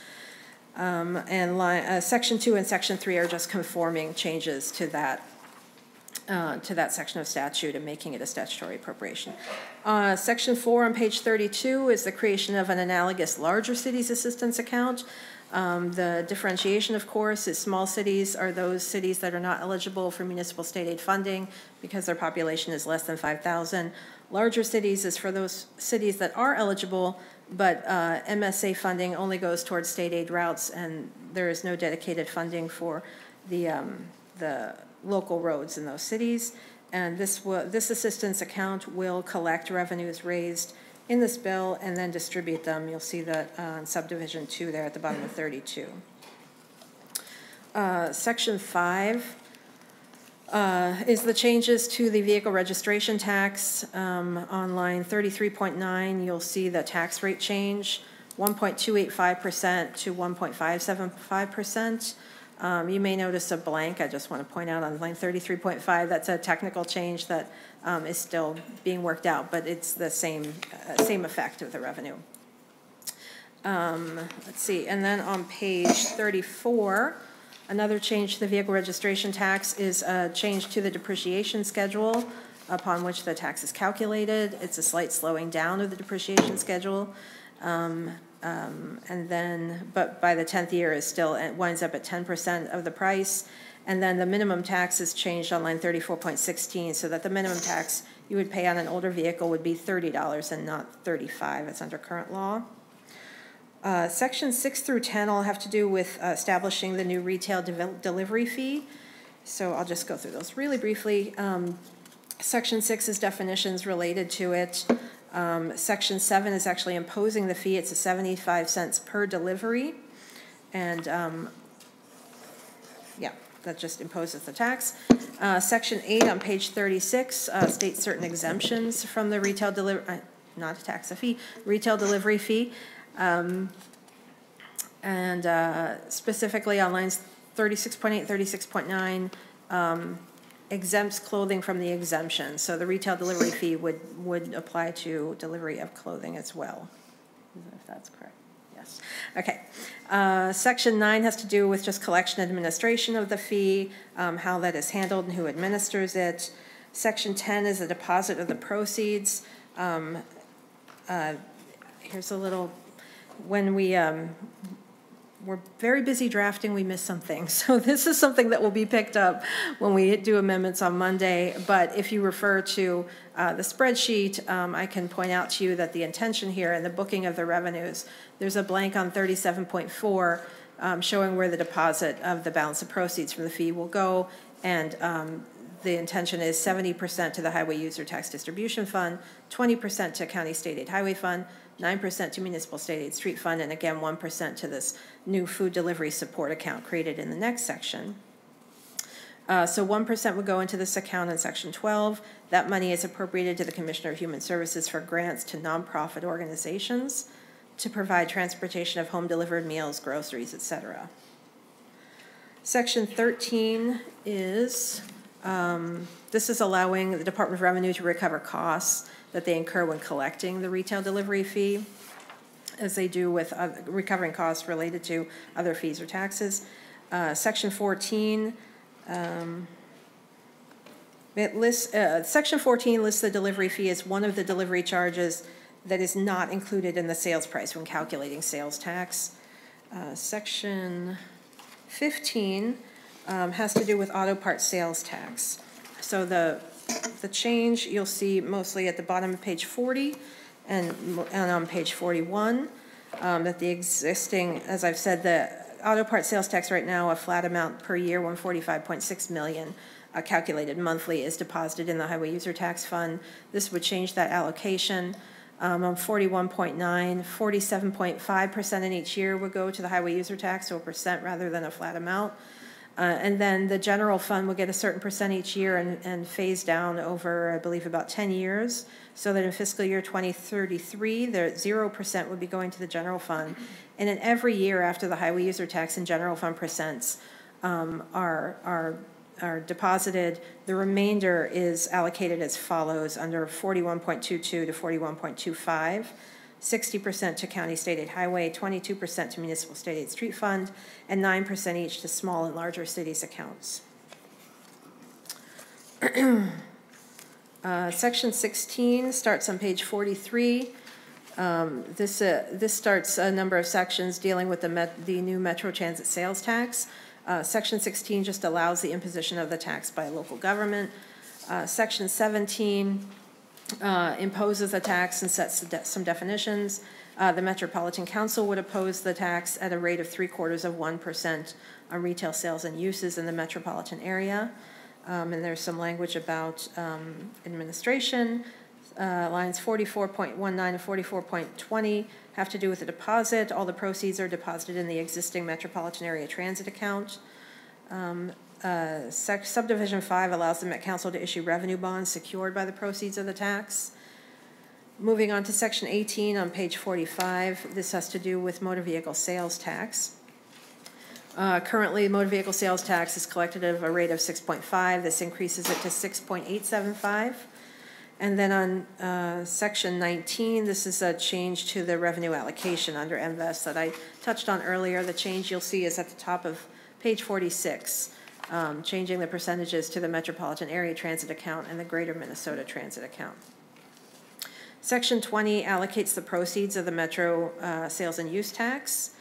Um, And li- uh, Section 2 and Section 3 are just conforming changes to that uh, to that section of statute and making it a statutory appropriation. Uh, Section 4 on page 32 is the creation of an analogous larger cities assistance account. Um, The differentiation, of course, is small cities are those cities that are not eligible for municipal state aid funding because their population is less than 5,000. Larger cities is for those cities that are eligible, but uh, MSA funding only goes towards state aid routes, and there is no dedicated funding for the, um, the local roads in those cities. And this this assistance account will collect revenues raised in this bill and then distribute them. You'll see that uh, in subdivision two there at the bottom of 32. Uh, Section five uh, is the changes to the vehicle registration tax. Um, On line 33.9, you'll see the tax rate change, 1.285% to 1.575%. Um, You may notice a blank, I just want to point out on line 33.5, that's a technical change that um, is still being worked out, but it's the same, uh, same effect of the revenue. Um, Let's see, and then on page 34, Another change to the vehicle registration tax is a change to the depreciation schedule upon which the tax is calculated. It's a slight slowing down of the depreciation schedule. Um, um, And then, but by the 10th year is still, it winds up at 10% of the price. And then the minimum tax is changed on line 34.16, so that the minimum tax you would pay on an older vehicle would be $30 and not 35. It's under current law. Uh, Section 6 through 10 all have to do with uh, establishing the new retail devel- delivery fee. So I'll just go through those really briefly. Um, Section 6 is definitions related to it. Um, Section 7 is actually imposing the fee. It's a 75 cents per delivery. And, um, yeah, that just imposes the tax. Uh, Section 8 on page 36 uh, states certain exemptions from the retail deliver, not a tax, a fee, retail delivery fee. Um, And uh, specifically on lines 36.8, 36.9, um, exempts clothing from the exemption. So the retail delivery fee would, would apply to delivery of clothing as well, if that's correct. Yes. Okay. Uh, Section 9 has to do with just collection administration of the fee, um, how that is handled and who administers it. Section 10 is the deposit of the proceeds. Um, uh, Here's a little, when we, um, we're very busy drafting, we miss something. So this is something that will be picked up when we do amendments on Monday. But if you refer to uh, the spreadsheet, um, I can point out to you that the intention here and the booking of the revenues, there's a blank on 37.4 um, showing where the deposit of the balance of proceeds from the fee will go. And um, the intention is 70% to the Highway User Tax Distribution Fund, 20% to County State Aid Highway Fund, 9% to Municipal State Aid Street Fund, and again, 1% to this new food delivery support account created in the next section. Uh, So 1% would go into this account in Section 12. That money is appropriated to the Commissioner of Human Services for grants to nonprofit organizations to provide transportation of home-delivered meals, groceries, etc. Section 13 is, um, this is allowing the Department of Revenue to recover costs that they incur when collecting the retail delivery fee, as they do with recovering costs related to other fees or taxes. Uh, Section 14, um, it lists, uh, Section 14 lists the delivery fee as one of the delivery charges that is not included in the sales price when calculating sales tax. Uh, Section 15 um, has to do with auto parts sales tax. So the, the change you'll see mostly at the bottom of page 40 and, and on page 41, um, that the existing, as I've said, the auto part sales tax right now, a flat amount per year, 145.6 million, uh, calculated monthly, is deposited in the highway user tax fund. This would change that allocation. Um, on 41.9, 47.5% in each year would go to the highway user tax, so a percent rather than a flat amount. Uh, and then the general fund will get a certain percent each year and, and phase down over, I believe, about 10 years. So that in fiscal year 2033, the 0% would be going to the general fund. And in every year after the highway user tax and general fund percents um, are, are, are deposited, the remainder is allocated as follows under 41.22 to 41.25. 60% to county state aid highway, 22% to municipal state aid street fund, and 9% each to small and larger cities accounts. Uh, Section 16 starts on page 43. Um, This, uh, this starts a number of sections dealing with the the new Metro Transit sales tax. Uh, Section 16 just allows the imposition of the tax by local government. Uh, Section 17 uh, imposes a tax and sets some definitions. Uh, The Metropolitan Council would oppose the tax at a rate of three quarters of 1% on retail sales and uses in the metropolitan area. Um, And there's some language about um, administration. Uh, Lines 44.19 and 44.20 have to do with the deposit. All the proceeds are deposited in the existing metropolitan area transit account. Um, uh, Subdivision 5 allows the Met Council to issue revenue bonds secured by the proceeds of the tax. Moving on to Section 18 on page 45, this has to do with motor vehicle sales tax. Uh, Currently, motor vehicle sales tax is collected at a rate of 6.5. This increases it to 6.875. And then on uh, Section 19, this is a change to the revenue allocation under MVST that I touched on earlier. The change you'll see is at the top of page 46, um, changing the percentages to the Metropolitan Area Transit account and the Greater Minnesota Transit account. Section 20 allocates the proceeds of the Metro uh, sales and use tax.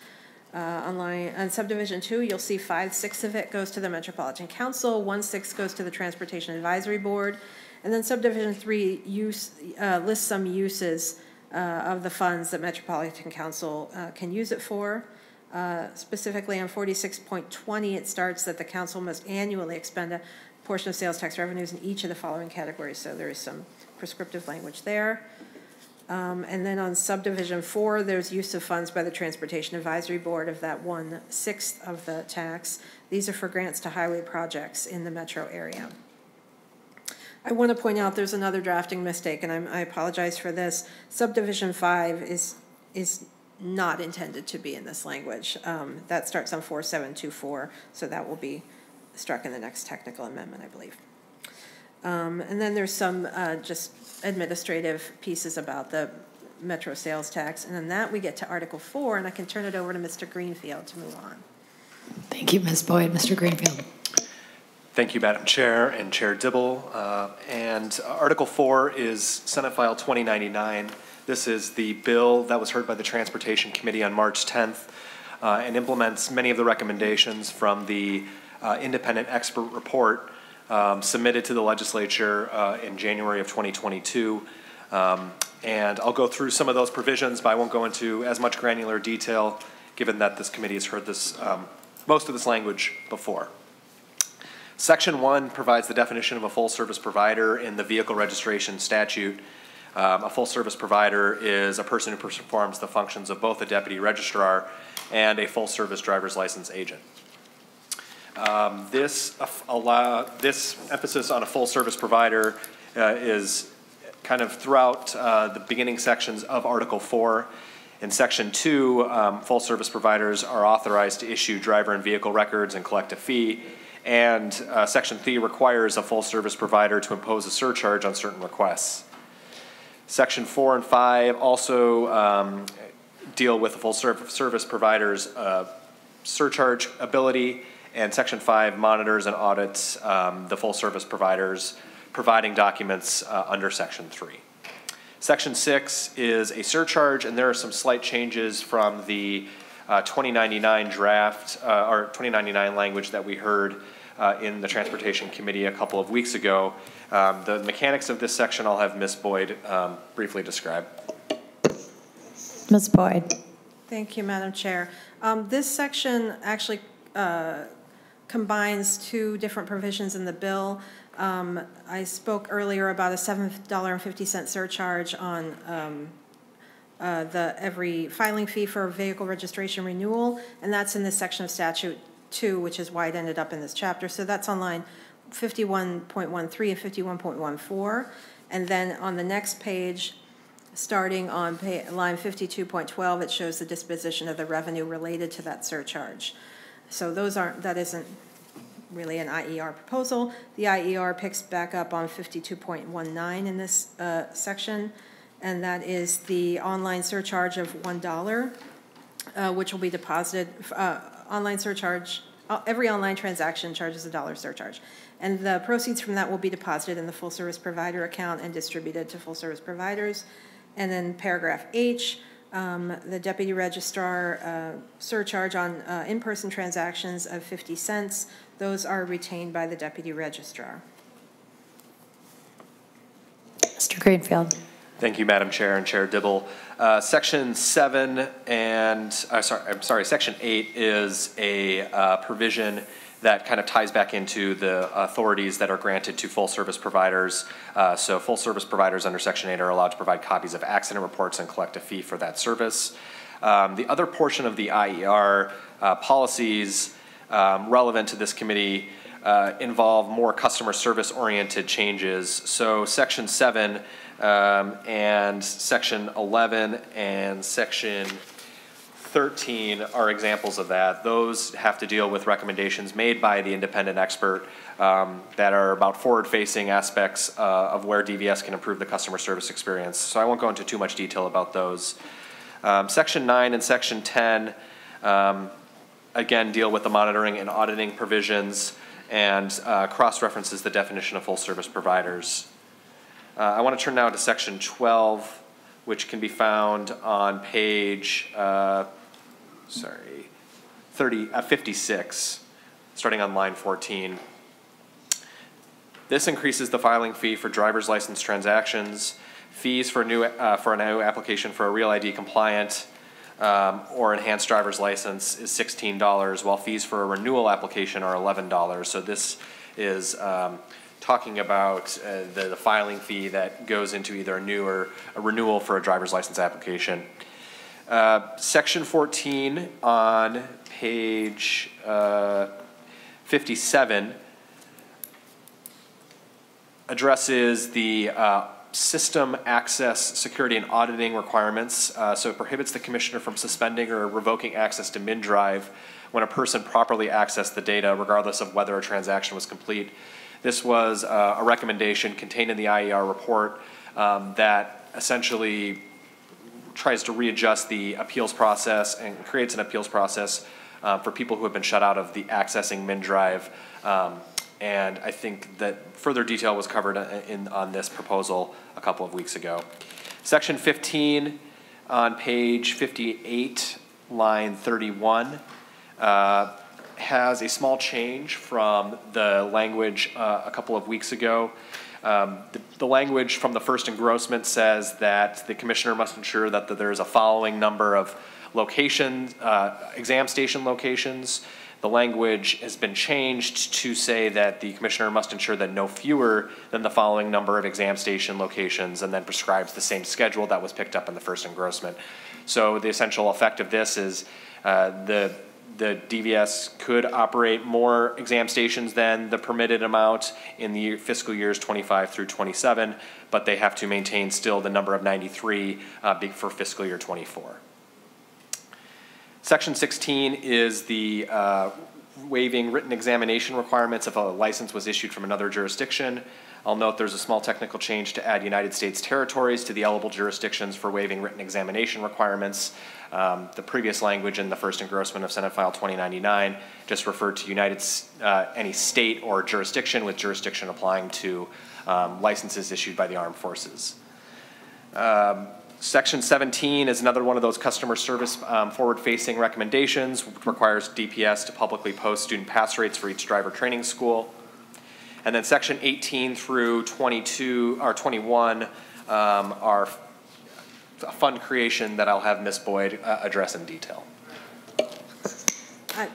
Uh, On on subdivision two, you'll see five-sixths of it goes to the Metropolitan Council, one-sixth goes to the Transportation Advisory Board, and then subdivision three use, uh, lists some uses uh, of the funds that Metropolitan Council uh, can use it for. Uh, Specifically on forty-six point twenty, it starts that the council must annually expend a portion of sales tax revenues in each of the following categories, so there is some prescriptive language there. Um, And then on subdivision four, there's use of funds by the Transportation Advisory Board of that one-sixth of the tax. These are for grants to highway projects in the metro area. I want to point out, there's another drafting mistake, and I'm, I apologize for this. Subdivision five is, is not intended to be in this language. Um, That starts on four seven two four, so that will be struck in the next technical amendment, I believe. Um, And then there's some uh, just administrative pieces about the metro sales tax. And then that, we get to Article 4, and I can turn it over to Mr. Greenfield to move on. Thank you, Ms. Boyd. Mr. Greenfield. Thank you, Madam Chair and Chair Dibble. Uh, And Article 4 is Senate File 2099. This is the bill that was heard by the Transportation Committee on March 10th uh, and implements many of the recommendations from the uh, independent expert report um, submitted to the legislature uh, in January of 2022. Um, And I'll go through some of those provisions, but I won't go into as much granular detail, given that this committee has heard this, um, most of this language before. Section one provides the definition of a full-service provider in the vehicle registration statute. Um, a full-service provider is a person who performs the functions of both a deputy registrar and a full-service driver's license agent. Um, this aff- allow, this emphasis on a full-service provider uh, is kind of throughout uh, the beginning sections of Article Four. In Section Two, um, full-service providers are authorized to issue driver and vehicle records and collect a fee. And uh, Section Three requires a full-service provider to impose a surcharge on certain requests. Section four and five also um, deal with the full serv- service provider's uh, surcharge ability, and section five monitors and audits um, the full service providers providing documents uh, under section three. Section six is a surcharge, and there are some slight changes from the uh, 2099 draft, uh, or 2099 language that we heard uh, in the Transportation Committee a couple of weeks ago. Um, The mechanics of this section I'll have Ms. Boyd um, briefly describe. Ms. Boyd. Thank you, Madam Chair. Um, This section actually uh, combines two different provisions in the bill. Um, I spoke earlier about a $7.50 surcharge on um, uh, the, every filing fee for vehicle registration renewal, and that's in this section of statute two, which is why it ended up in this chapter. So that's on line 51.13 and 51.14. And then on the next page, starting on pa- line 52.12, it shows the disposition of the revenue related to that surcharge. So those aren't, that isn't really an IER proposal. The IER picks back up on 52.19 in this uh, section, and that is the online surcharge of $1, uh, which will be deposited, uh, online surcharge, uh, every online transaction charges a dollar surcharge. And the proceeds from that will be deposited in the full service provider account and distributed to full service providers. And then paragraph H, um, the deputy registrar uh, surcharge on uh, in-person transactions of 50 cents, those are retained by the deputy registrar. Mr. Greenfield. Thank you, Madam Chair and Chair Dibble. Uh, Section seven and, uh, sorry, I'm sorry, section eight is a uh, provision that kind of ties back into the authorities that are granted to full-service providers. Uh, So full-service providers under section eight are allowed to provide copies of accident reports and collect a fee for that service. Um, The other portion of the IER uh, policies um, relevant to this committee uh, involve more customer service-oriented changes. So section seven um, and section 11 and section 13 are examples of that. Those have to deal with recommendations made by the independent expert um, that are about forward-facing aspects uh, of where DVS can improve the customer service experience. So I won't go into too much detail about those. Um, section 9 and section 10 um, again, deal with the monitoring and auditing provisions and uh, cross-references the definition of full-service providers. Uh, I want to turn now to section 12, which can be found on page, uh, sorry, 30, uh, 56, starting on line 14. This increases the filing fee for driver's license transactions, fees for a new, uh, for a new application for a Real ID compliant um, or enhanced driver's license is sixteen dollars, while fees for a renewal application are eleven dollars. So this is um, talking about uh, the, the filing fee that goes into either a new or a renewal for a driver's license application. Uh, Section 14 on page uh, 57 addresses the uh, system access, security, and auditing requirements. Uh, So it prohibits the commissioner from suspending or revoking access to MNDRIVE when a person properly accessed the data, regardless of whether a transaction was complete. This was uh, a recommendation contained in the IER report um, that essentially tries to readjust the appeals process and creates an appeals process uh, for people who have been shut out of the accessing MNDRIVE. Um, and I think that further detail was covered uh, in, on this proposal a couple of weeks ago. Section 15 on page 58, line 31, uh, has a small change from the language uh, a couple of weeks ago. Um, the, the language from the first engrossment says that the commissioner must ensure that there is a following number of locations, uh, exam station locations. The language has been changed to say that the commissioner must ensure that no fewer than the following number of exam station locations and then prescribes the same schedule that was picked up in the first engrossment. So the essential effect of this is uh, the the DVS could operate more exam stations than the permitted amount in the fiscal years 25 through 27, but they have to maintain still the number of 93 uh, for fiscal year 24. Section 16 is the uh, waiving written examination requirements if a license was issued from another jurisdiction. I'll note there's a small technical change to add United States territories to the eligible jurisdictions for waiving written examination requirements. Um, The previous language in the first engrossment of Senate File 2099 just referred to United, uh, any state or jurisdiction with jurisdiction applying to um, licenses issued by the armed forces. Um, Section 17 is another one of those customer service um, forward-facing recommendations, which requires DPS to publicly post student pass rates for each driver training school. And then Section 18 through 22, or 21 um, are a fund creation that I'll have Ms. Boyd uh, address in detail. I-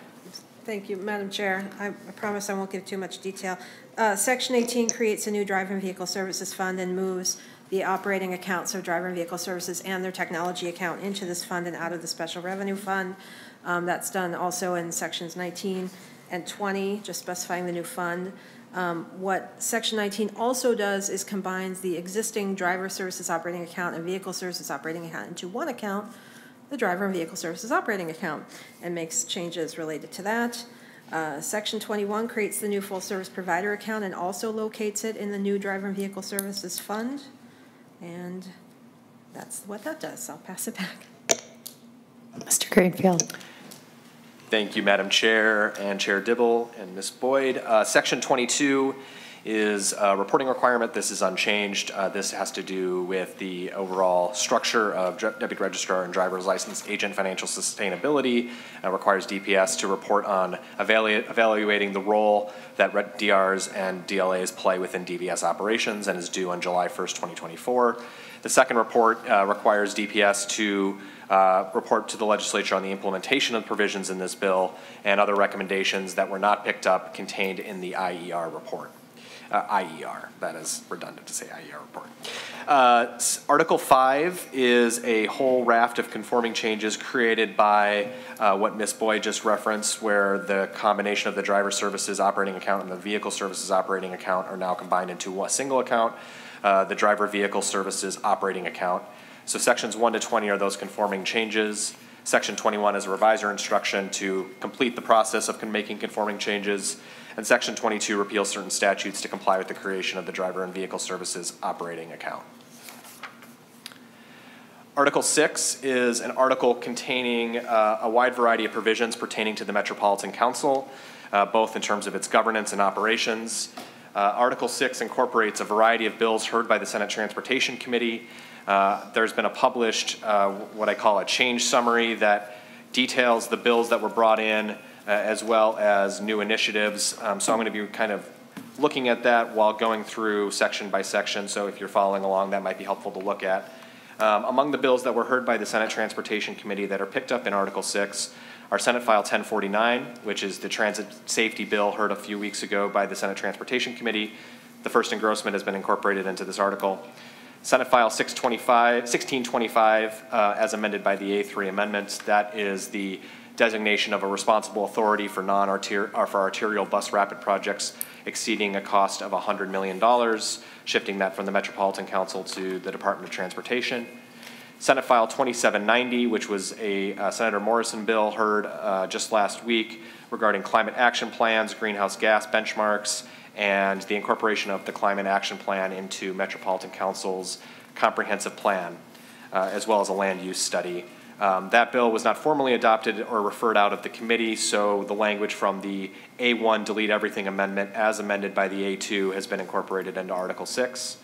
Thank you, Madam Chair. I I promise I won't give too much detail. Uh, Section 18 creates a new driver and vehicle services fund and moves the operating accounts of driver and vehicle services and their technology account into this fund and out of the special revenue fund. Um, That's done also in Sections 19 and 20, just specifying the new fund. Um, What Section 19 also does is combines the existing driver services operating account and vehicle services operating account into one account, the driver and vehicle services operating account, and makes changes related to that. Uh, Section 21 creates the new full-service provider account and also locates it in the new driver and vehicle services fund. And that's what that does. I'll pass it back. Mr. Greenfield. Thank you, Madam Chair and Chair Dibble and Ms. Boyd. Uh, Section 22 is a reporting requirement. This is unchanged. Uh, This has to do with the overall structure of deputy registrar and driver's license agent financial sustainability. Uh, Requires DPS to report on evalu- evaluating the role that DRs and DLAs play within DVS operations and is due on July 1st, 2024. The second report uh, requires DPS to uh, report to the legislature on the implementation of provisions in this bill and other recommendations that were not picked up contained in the IER report. Uh, IER, that is redundant to say IER report. Uh, Article 5 is a whole raft of conforming changes created by uh, what Ms. Boyd just referenced, where the combination of the driver services operating account and the vehicle services operating account are now combined into a single account, uh, the driver vehicle services operating account. So sections 1 to 20 are those conforming changes. Section 21 is a revisor instruction to complete the process of making conforming changes. And section 22 repeals certain statutes to comply with the creation of the driver and vehicle services operating account. Article 6 is an article containing uh, a wide variety of provisions pertaining to the Metropolitan Council, uh, both in terms of its governance and operations. Uh, Article 6 incorporates a variety of bills heard by the Senate Transportation Committee. Uh, There's been a published, uh, what I call a change summary that details the bills that were brought in, uh, as well as new initiatives. Um, So I'm going to be kind of looking at that while going through section by section, so if you're following along, that might be helpful to look at. Um, Among the bills that were heard by the Senate Transportation Committee that are picked up in Article 6 are Senate File 1049, which is the transit safety bill heard a few weeks ago by the Senate Transportation Committee. The first engrossment has been incorporated into this article. Senate File 1625, uh, as amended by the A3 amendments, that is the designation of a responsible authority for non-arterial, or for arterial bus rapid projects exceeding a cost of $100 million, shifting that from the Metropolitan Council to the Department of Transportation. Senate File 2790, which was a uh, Senator Morrison bill heard uh, just last week regarding climate action plans, greenhouse gas benchmarks, and the incorporation of the climate action plan into Metropolitan Council's comprehensive plan, uh, as well as a land use study. Um, That bill was not formally adopted or referred out of the committee, so the language from the A1 delete everything amendment as amended by the A2 has been incorporated into Article 6.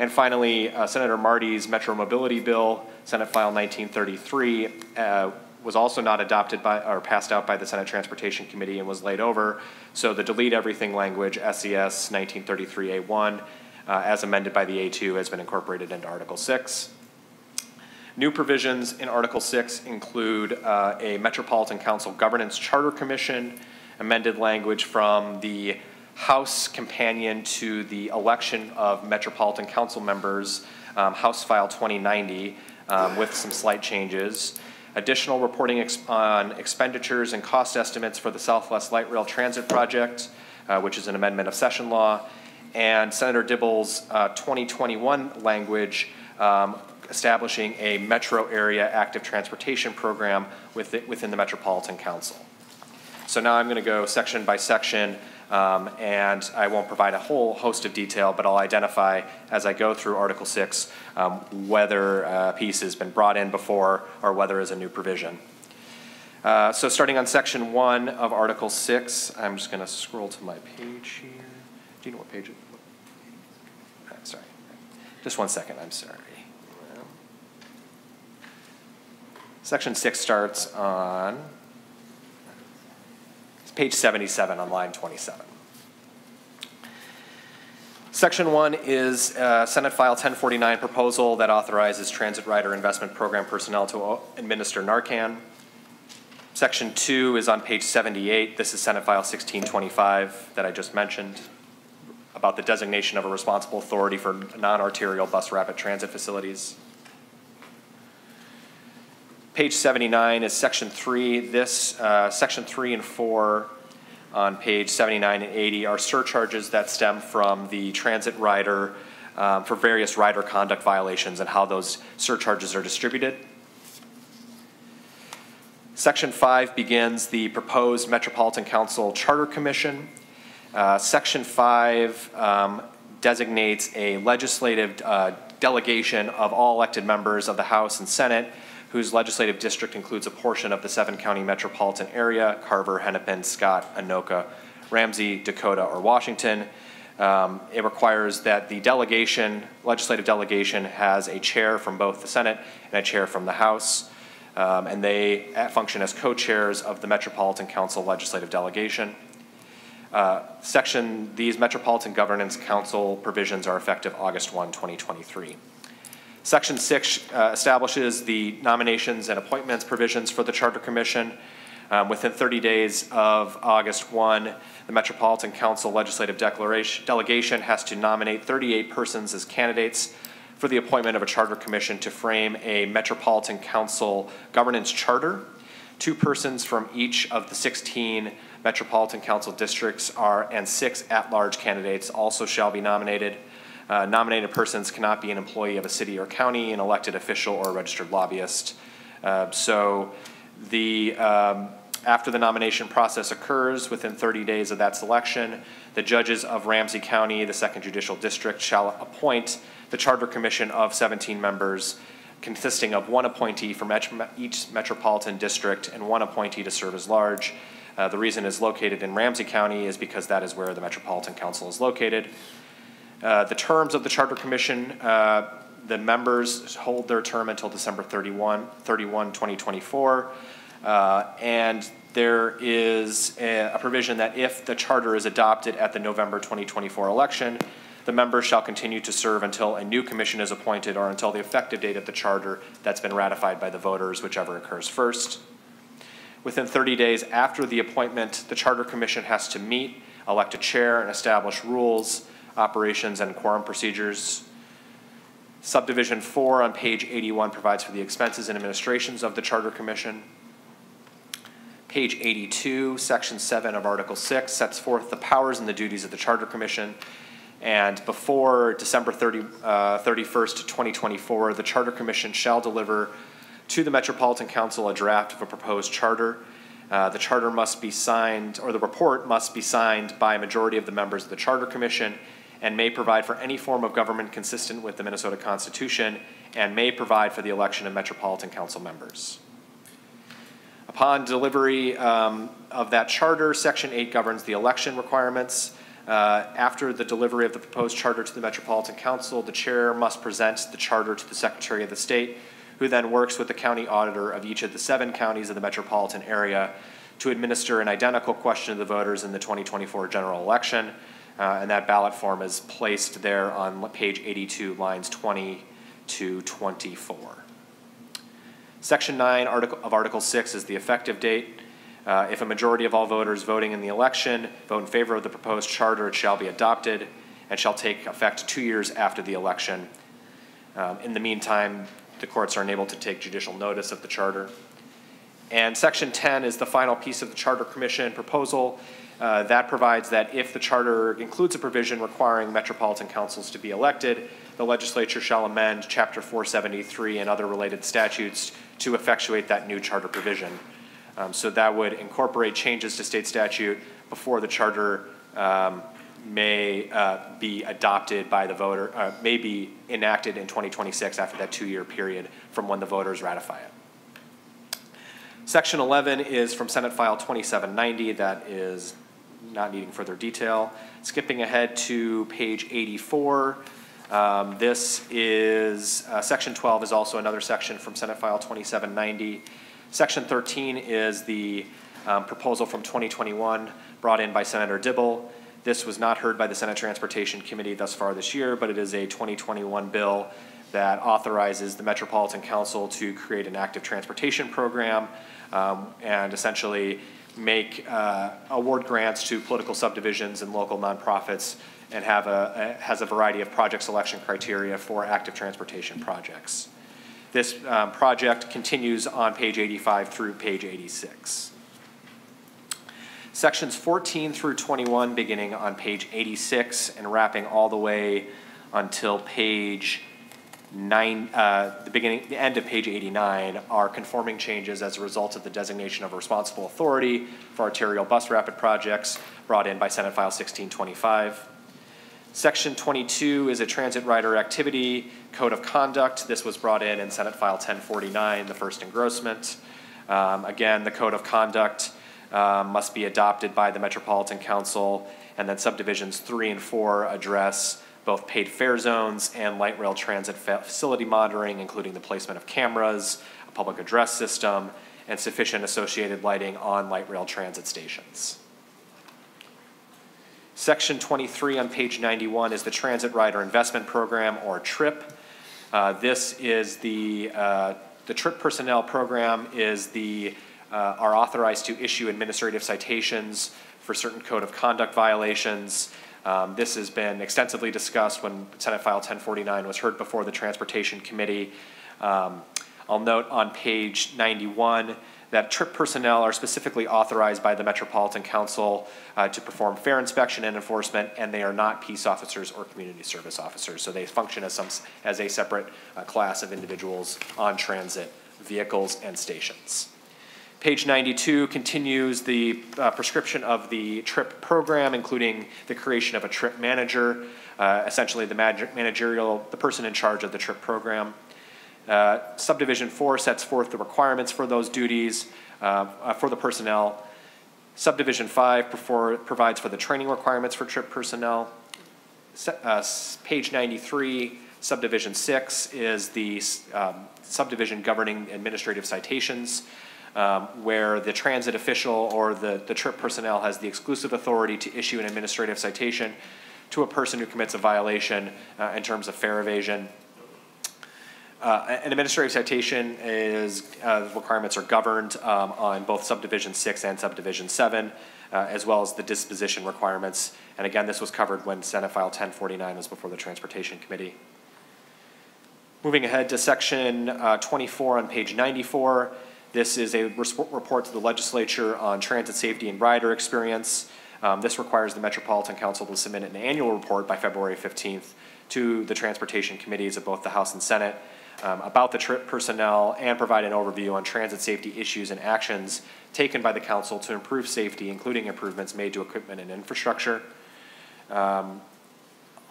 And finally, uh, Senator Marty's Metro Mobility Bill, Senate File 1933, uh, was also not adopted by, or passed out by the Senate Transportation Committee and was laid over. So the delete everything language, SCS 1933A1, uh, as amended by the A2, has been incorporated into Article 6. New provisions in Article 6 include uh, a Metropolitan Council Governance Charter Commission, amended language from the House companion to the election of Metropolitan Council members, um, House File 2090, um, with some slight changes. Additional reporting on expenditures and cost estimates for the Southwest Light Rail Transit Project, uh, which is an amendment of session law, and Senator Dibble's uh, 2021 language um, establishing a metro area active transportation program with it- within the Metropolitan Council. So now I'm going to go section by section, um, and I won't provide a whole host of detail, but I'll identify as I go through Article 6 um, whether a piece has been brought in before or whether is a new provision. Uh, So starting on section 1 of Article 6, I'm just going to scroll to my page here. Do you know what page it? uh, Sorry. Just one second, I'm sorry. Section 6 starts on it's page 77 on line 27. Section 1 is uh, Senate File 1049 proposal that authorizes Transit Rider Investment Program personnel to administer Narcan. Section 2 is on page 78. This is Senate File 1625 that I just mentioned about the designation of a responsible authority for non-arterial bus rapid transit facilities. Page 79 is Section 3. This, uh, Section 3 and 4 on page 79 and 80 are surcharges that stem from the transit rider um, for various rider conduct violations and how those surcharges are distributed. Section 5 begins the proposed Metropolitan Council Charter Commission. Uh, Section 5 um, designates a legislative uh, delegation of all elected members of the House and Senate whose legislative district includes a portion of the seven-county metropolitan area, Carver, Hennepin, Scott, Anoka, Ramsey, Dakota, or Washington. Um, It requires that the delegation, legislative delegation, has a chair from both the Senate and a chair from the House. Um, And they uh, function as co-chairs of the Metropolitan Council Legislative Delegation. Uh, Section, these Metropolitan Governance Council provisions are effective August 1, 2023. Section 6 uh, establishes the nominations and appointments provisions for the Charter Commission. Um, Within 30 days of August 1, the Metropolitan Council Legislative Declaration, Delegation has to nominate 38 persons as candidates for the appointment of a Charter Commission to frame a Metropolitan Council governance charter. Two persons from each of the 16 Metropolitan Council districts are, and six at-large candidates also shall be nominated. Uh, Nominated persons cannot be an employee of a city or county, an elected official, or a registered lobbyist. Uh, So the, um, after the nomination process occurs, within 30 days of that selection, the judges of Ramsey County, the Second Judicial District, shall appoint the Charter Commission of 17 members consisting of one appointee from each metropolitan district and one appointee to serve as large. Uh, The reason is located in Ramsey County is because that is where the Metropolitan Council is located. Uh, The terms of the Charter Commission, uh, the members hold their term until December 31, 31, 2024. Uh, And there is a a provision that if the charter is adopted at the November 2024 election, the members shall continue to serve until a new commission is appointed or until the effective date of the charter that's been ratified by the voters, whichever occurs first. Within 30 days after the appointment, the Charter Commission has to meet, elect a chair, and establish rules, operations, and quorum procedures. Subdivision 4 on page 81 provides for the expenses and administrations of the Charter Commission. Page 82, Section 7 of Article 6 sets forth the powers and the duties of the Charter Commission. And before December 30, uh, 31st, 2024, the Charter Commission shall deliver to the Metropolitan Council a draft of a proposed charter. Uh, The charter must be signed, or the report must be signed by a majority of the members of the Charter Commission and may provide for any form of government consistent with the Minnesota Constitution and may provide for the election of Metropolitan Council members. Upon delivery um, of that charter, Section 8 governs the election requirements. Uh, After the delivery of the proposed charter to the Metropolitan Council, the chair must present the charter to the Secretary of the State, who then works with the county auditor of each of the seven counties of the metropolitan area to administer an identical question to the voters in the 2024 general election. Uh, And that ballot form is placed there on page 82, lines 20 to 24. Section 9 article, of Article 6 is the effective date. Uh, If a majority of all voters voting in the election vote in favor of the proposed charter, it shall be adopted and shall take effect two years after the election. Um, In the meantime, the courts are unable to take judicial notice of the charter. And Section 10 is the final piece of the Charter Commission proposal. Uh, That provides that if the charter includes a provision requiring metropolitan councils to be elected, the legislature shall amend Chapter 473 and other related statutes to effectuate that new charter provision. Um, So that would incorporate changes to state statute before the charter um, may uh, be adopted by the voter, uh, may be enacted in 2026 after that two-year period from when the voters ratify it. Section 11 is from Senate File 2790. That is not needing further detail. Skipping ahead to page 84. um, This is, uh, Section 12 is also another section from Senate File 2790. Section 13 is the um, proposal from 2021 brought in by Senator Dibble. This was not heard by the Senate Transportation Committee thus far this year, but it is a 2021 bill that authorizes the Metropolitan Council to create an active transportation program um, and essentially make, uh, award grants to political subdivisions and local nonprofits and have a, a- has a variety of project selection criteria for active transportation projects. This um, project continues on page 85 through page 86. Sections 14 through 21, beginning on page 86 and wrapping all the way until page nine, uh, the beginning, the end of page 89 are conforming changes as a result of the designation of responsible authority for arterial bus rapid projects brought in by Senate File 1625. Section 22 is a transit rider activity code of conduct. This was brought in in Senate File 1049, the first engrossment. Um, Again, the code of conduct um, must be adopted by the Metropolitan Council, and then subdivisions three and four address both paid fare zones and light rail transit fa- facility monitoring, including the placement of cameras, a public address system, and sufficient associated lighting on light rail transit stations. Section 23 on page 91 is the Transit Rider Investment Program, or TRIP. Uh, This is the, uh, the TRIP personnel program is the, uh, are authorized to issue administrative citations for certain code of conduct violations. Um, This has been extensively discussed when Senate File 1049 was heard before the Transportation Committee. Um, I'll note on page 91 that TRIP personnel are specifically authorized by the Metropolitan Council uh, to perform fare inspection and enforcement, and they are not peace officers or community service officers. So they function as some, as a separate uh, class of individuals on transit vehicles and stations. Page 92 continues the uh, prescription of the TRIP program, including the creation of a TRIP manager, uh, essentially the manag- managerial, the person in charge of the TRIP program. Uh, Subdivision four sets forth the requirements for those duties uh, uh, for the personnel. Subdivision five perfor- provides for the training requirements for trip personnel. Uh, Page 93, subdivision six is the um, subdivision governing administrative citations, um, where the transit official or the, the trip personnel has the exclusive authority to issue an administrative citation to a person who commits a violation uh, in terms of fare evasion. Uh, An administrative citation is, uh, requirements are governed um, on both subdivision six and subdivision seven, uh, as well as the disposition requirements. And again, this was covered when Senate File 1049 was before the Transportation Committee. Moving ahead to section uh, 24 on page 94, this is a report to the legislature on transit safety and rider experience. Um, This requires the Metropolitan Council to submit an annual report by February 15th to the Transportation Committees of both the House and Senate um, about the trip personnel and provide an overview on transit safety issues and actions taken by the council to improve safety, including improvements made to equipment and infrastructure. Um,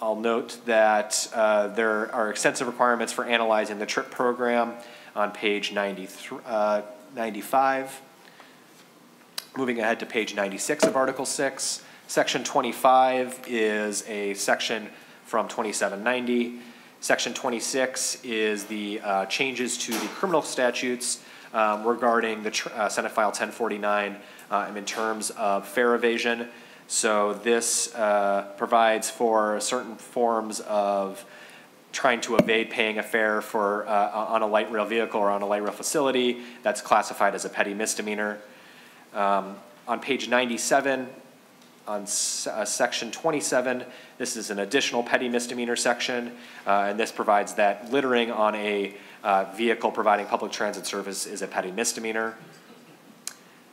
I'll note that uh, there are extensive requirements for analyzing the TRIP program on page 93, uh, 95. Moving ahead to page 96 of Article 6. Section 25 is a section from 2790. Section 26 is the uh, changes to the criminal statutes um, regarding the uh, Senate File 1049 um, in terms of fare evasion. So this uh, provides for certain forms of trying to evade paying a fare for, uh, on a light rail vehicle or on a light rail facility. That's classified as a petty misdemeanor. Um, On page 97, on uh, section 27, this is an additional petty misdemeanor section, uh, and this provides that littering on a uh, vehicle providing public transit service is a petty misdemeanor.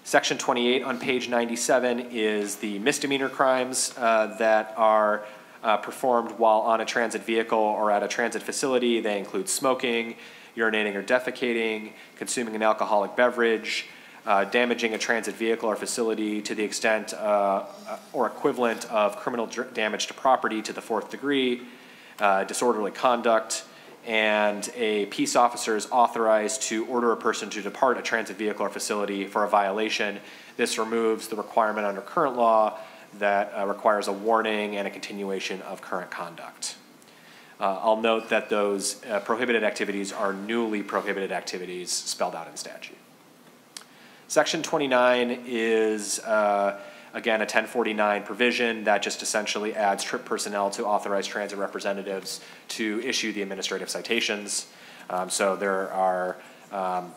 Section 28 on page 97 is the misdemeanor crimes uh, that are uh, performed while on a transit vehicle or at a transit facility. They include smoking, urinating or defecating, consuming an alcoholic beverage, uh, damaging a transit vehicle or facility to the extent uh, or equivalent of criminal damage to property to the fourth degree, uh, disorderly conduct, and a peace officer is authorized to order a person to depart a transit vehicle or facility for a violation. This removes the requirement under current law that uh, requires a warning and a continuation of current conduct. Uh, I'll note that those uh, prohibited activities are newly prohibited activities spelled out in statute. Section 29 is, uh, again, a 1049 provision that just essentially adds trip personnel to authorized transit representatives to issue the administrative citations. Um, So there are um,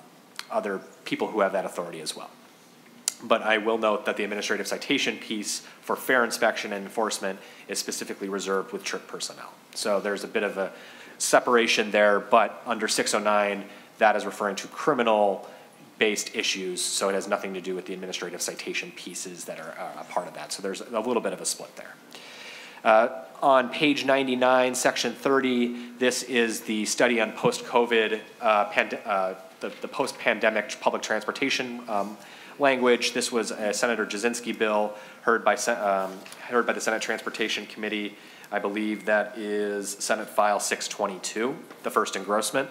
other people who have that authority as well. But I will note that the administrative citation piece for fare inspection and enforcement is specifically reserved with trip personnel. So there's a bit of a separation there, but under 609, that is referring to criminal-based issues, so it has nothing to do with the administrative citation pieces that are uh, a part of that. So there's a little bit of a split there. Uh, On page 99, section 30, this is the study on post-COVID, uh, uh, the the post-pandemic public transportation um, language. This was a Senator Jasinski bill heard by, um, heard by the Senate Transportation Committee. I believe that is Senate File 622, the first engrossment.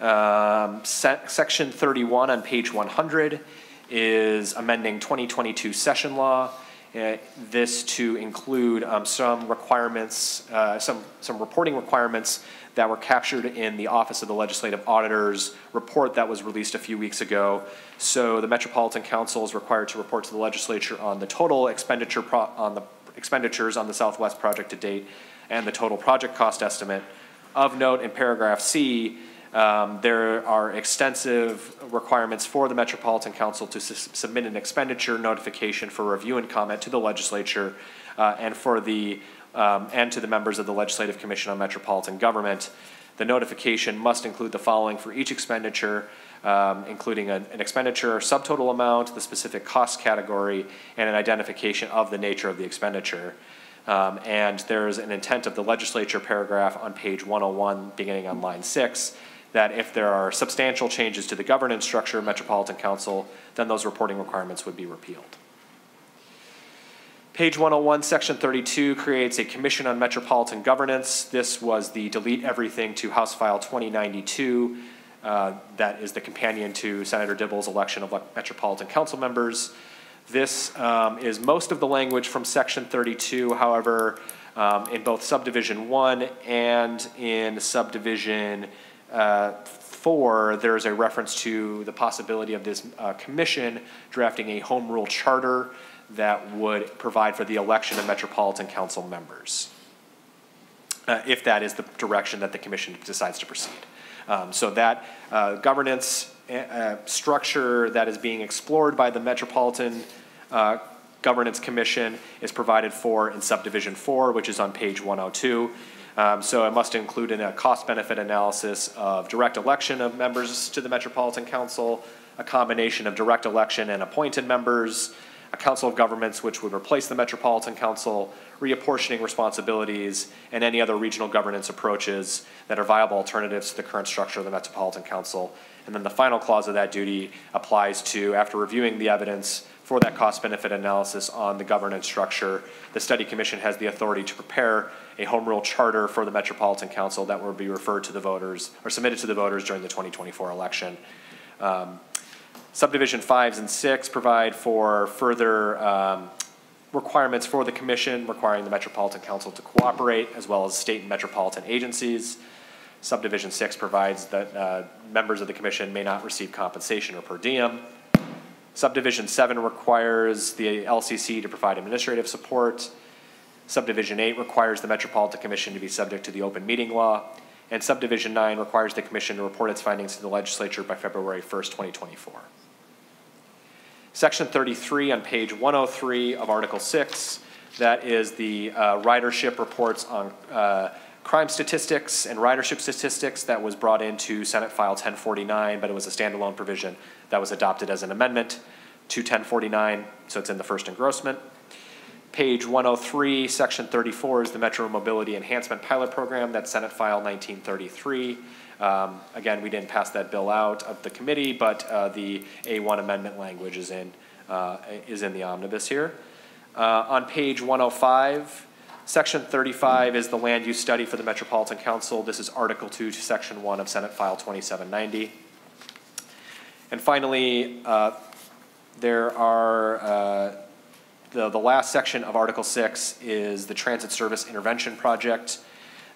Um, se- Section 31 on page 100 is amending 2022 session law. Uh, This to include um, some requirements, uh, some, some reporting requirements that were captured in the Office of the Legislative Auditor's report that was released a few weeks ago. So the Metropolitan Council is required to report to the legislature on the total expenditure, on the expenditures on the Southwest project to date and the total project cost estimate. Of note, in paragraph C, um, There are extensive requirements for the Metropolitan Council to sus- submit an expenditure notification for review and comment to the legislature uh, and for the, um, and to the members of the Legislative Commission on Metropolitan Government. The notification must include the following for each expenditure, um, including an an expenditure subtotal amount, the specific cost category, and an identification of the nature of the expenditure. Um, And there's an intent of the legislature paragraph on page 101, beginning on line six, that if there are substantial changes to the governance structure of Metropolitan Council, then those reporting requirements would be repealed. Page 101, Section 32 creates a Commission on Metropolitan Governance. This was the delete everything to House File 2092. uh, That is the companion to Senator Dibble's election of Metropolitan Council members. This um, is most of the language from Section 32. However, um, in both subdivision 1 and in subdivision uh, 4, there's a reference to the possibility of this uh, commission drafting a home rule charter that would provide for the election of Metropolitan Council members, uh, if that is the direction that the commission decides to proceed. Um, So that uh, governance uh, structure that is being explored by the Metropolitan uh, Governance Commission is provided for in subdivision four, which is on page 102. Um, So it must include in a cost-benefit analysis of direct election of members to the Metropolitan Council, a combination of direct election and appointed members, a council of governments which would replace the Metropolitan Council, reapportioning responsibilities, and any other regional governance approaches that are viable alternatives to the current structure of the Metropolitan Council. And then the final clause of that duty applies to, after reviewing the evidence for that cost-benefit analysis on the governance structure, the study commission has the authority to prepare a home rule charter for the Metropolitan Council that will be referred to the voters, or submitted to the voters during the 2024 election. Um, Subdivision fives and six provide for further um, requirements for the commission, requiring the Metropolitan Council to cooperate, as well as state and metropolitan agencies. Subdivision six provides that uh, members of the commission may not receive compensation or per diem. Subdivision seven requires the LCC to provide administrative support. Subdivision eight requires the Metropolitan Commission to be subject to the open meeting law. And subdivision nine requires the commission to report its findings to the legislature by February 1st, 2024. Section 33 on page 103 of Article 6, that is the uh, ridership reports on uh, crime statistics and ridership statistics that was brought into Senate File 1049, but it was a standalone provision that was adopted as an amendment to 1049, so it's in the first engrossment. Page 103, Section 34 is the Metro Mobility Enhancement Pilot Program, that's Senate File 1933. Um, Again, we didn't pass that bill out of the committee, but uh, the A1 amendment language is in, uh, is in the omnibus here. Uh, On page 105, Section 35 is the land use study for the Metropolitan Council. This is Article 2 to Section 1 of Senate File 2790. And finally, uh, there are, uh, the, the last section of Article 6 is the Transit Service Intervention Project.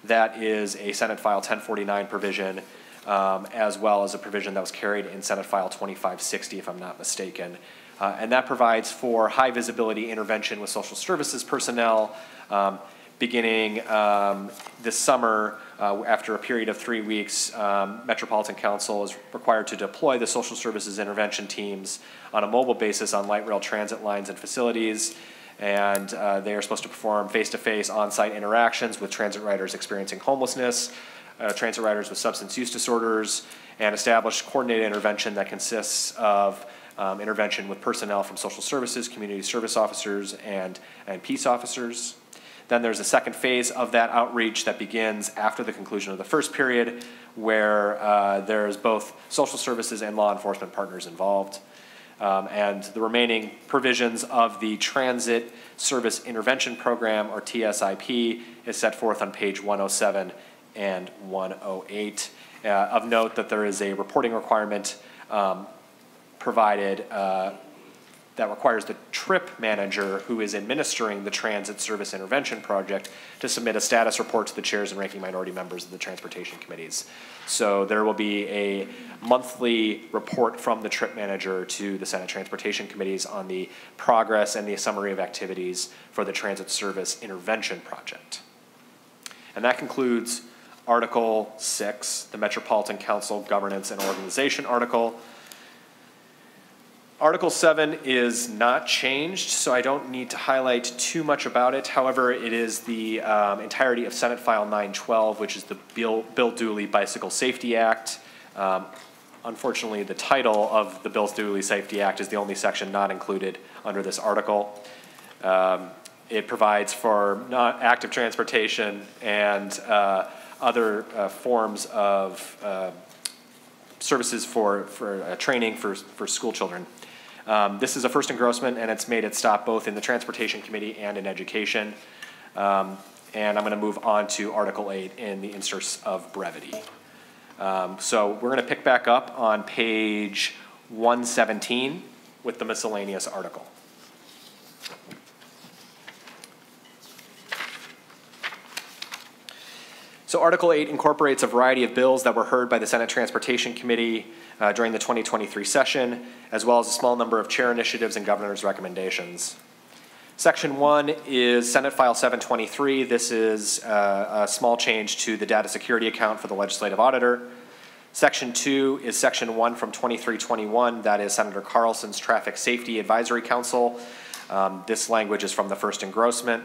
That is a Senate File 1049 provision, um, as well as a provision that was carried in Senate File 2560, if I'm not mistaken. Uh, and that provides for high visibility intervention with social services personnel um, beginning um, this summer. Uh, after a period of three weeks, um, Metropolitan Council is required to deploy the social services intervention teams on a mobile basis on light rail transit lines and facilities and uh, they are supposed to perform face-to-face on-site interactions with transit riders experiencing homelessness, uh, transit riders with substance use disorders, and establish coordinated intervention that consists of um, intervention with personnel from social services, community service officers, and, and peace officers. Then there's a second phase of that outreach that begins after the conclusion of the first period, where uh, there's both social services and law enforcement partners involved. Um, and the remaining provisions of the Transit Service Intervention Program, or TSIP, is set forth on page 107 and 108. Uh, of note that there is a reporting requirement um, provided uh, that requires the trip manager who is administering the transit service intervention project to submit a status report to the chairs and ranking minority members of the transportation committees. So there will be a monthly report from the trip manager to the Senate Transportation Committees on the progress and the summary of activities for the transit service intervention project. And that concludes Article 6, the Metropolitan Council Governance and Organization article. Article 7 is not changed, so I don't need to highlight too much about it. However, it is the um, entirety of Senate File 912, which is the Bill, Bill Dooley Bicycle Safety Act. Um, unfortunately, the title of the Bill Dooley Safety Act is the only section not included under this article. Um, it provides for active transportation and uh, other uh, forms of uh, services for, for uh, training for, for school children. Um, This is a first engrossment, and it's made it stop both in the Transportation Committee and in Education. Um, And I'm going to move on to Article 8 in the interest of brevity. Um, So we're going to pick back up on page 117 with the miscellaneous article. So Article 8 incorporates a variety of bills that were heard by the Senate Transportation Committee uh, during the 2023 session, as well as a small number of chair initiatives and governor's recommendations. Section 1 is Senate File 723. This is uh, a small change to the data security account for the legislative auditor. Section 2 is Section 1 from 2321. That is Senator Carlson's Traffic Safety Advisory Council. Um, This language is from the first engrossment.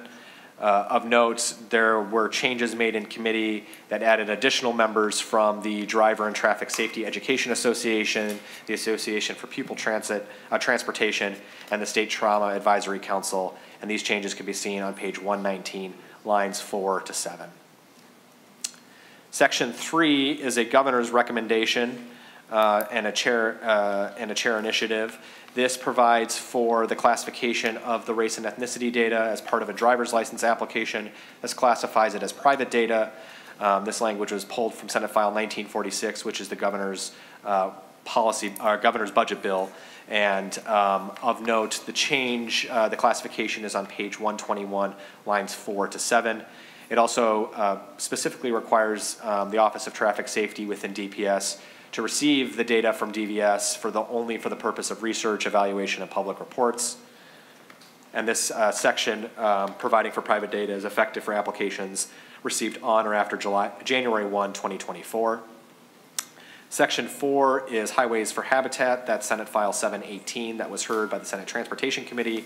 Uh, Of note, there were changes made in committee that added additional members from the Driver and Traffic Safety Education Association, the Association for Pupil Transit, uh, Transportation, and the State Trauma Advisory Council. And these changes can be seen on page 119, lines 4 to 7. Section 3 is a governor's recommendation uh, and a chair, uh, and a chair initiative. This provides for the classification of the race and ethnicity data as part of a driver's license application. This classifies it as private data. Um, This language was pulled from Senate File 1946, which is the governor's uh, policy, our governor's budget bill. And um, of note, the change, uh, the classification is on page 121, lines 4 to 7. It also uh, specifically requires um, the Office of Traffic Safety within DPS to receive the data from DVS for the, only for the purpose of research, evaluation, and public reports. And this uh, section, um, providing for private data, is effective for applications received on or after July, January 1, 2024. Section 4 is Highways for Habitat, that's Senate File 718, that was heard by the Senate Transportation Committee.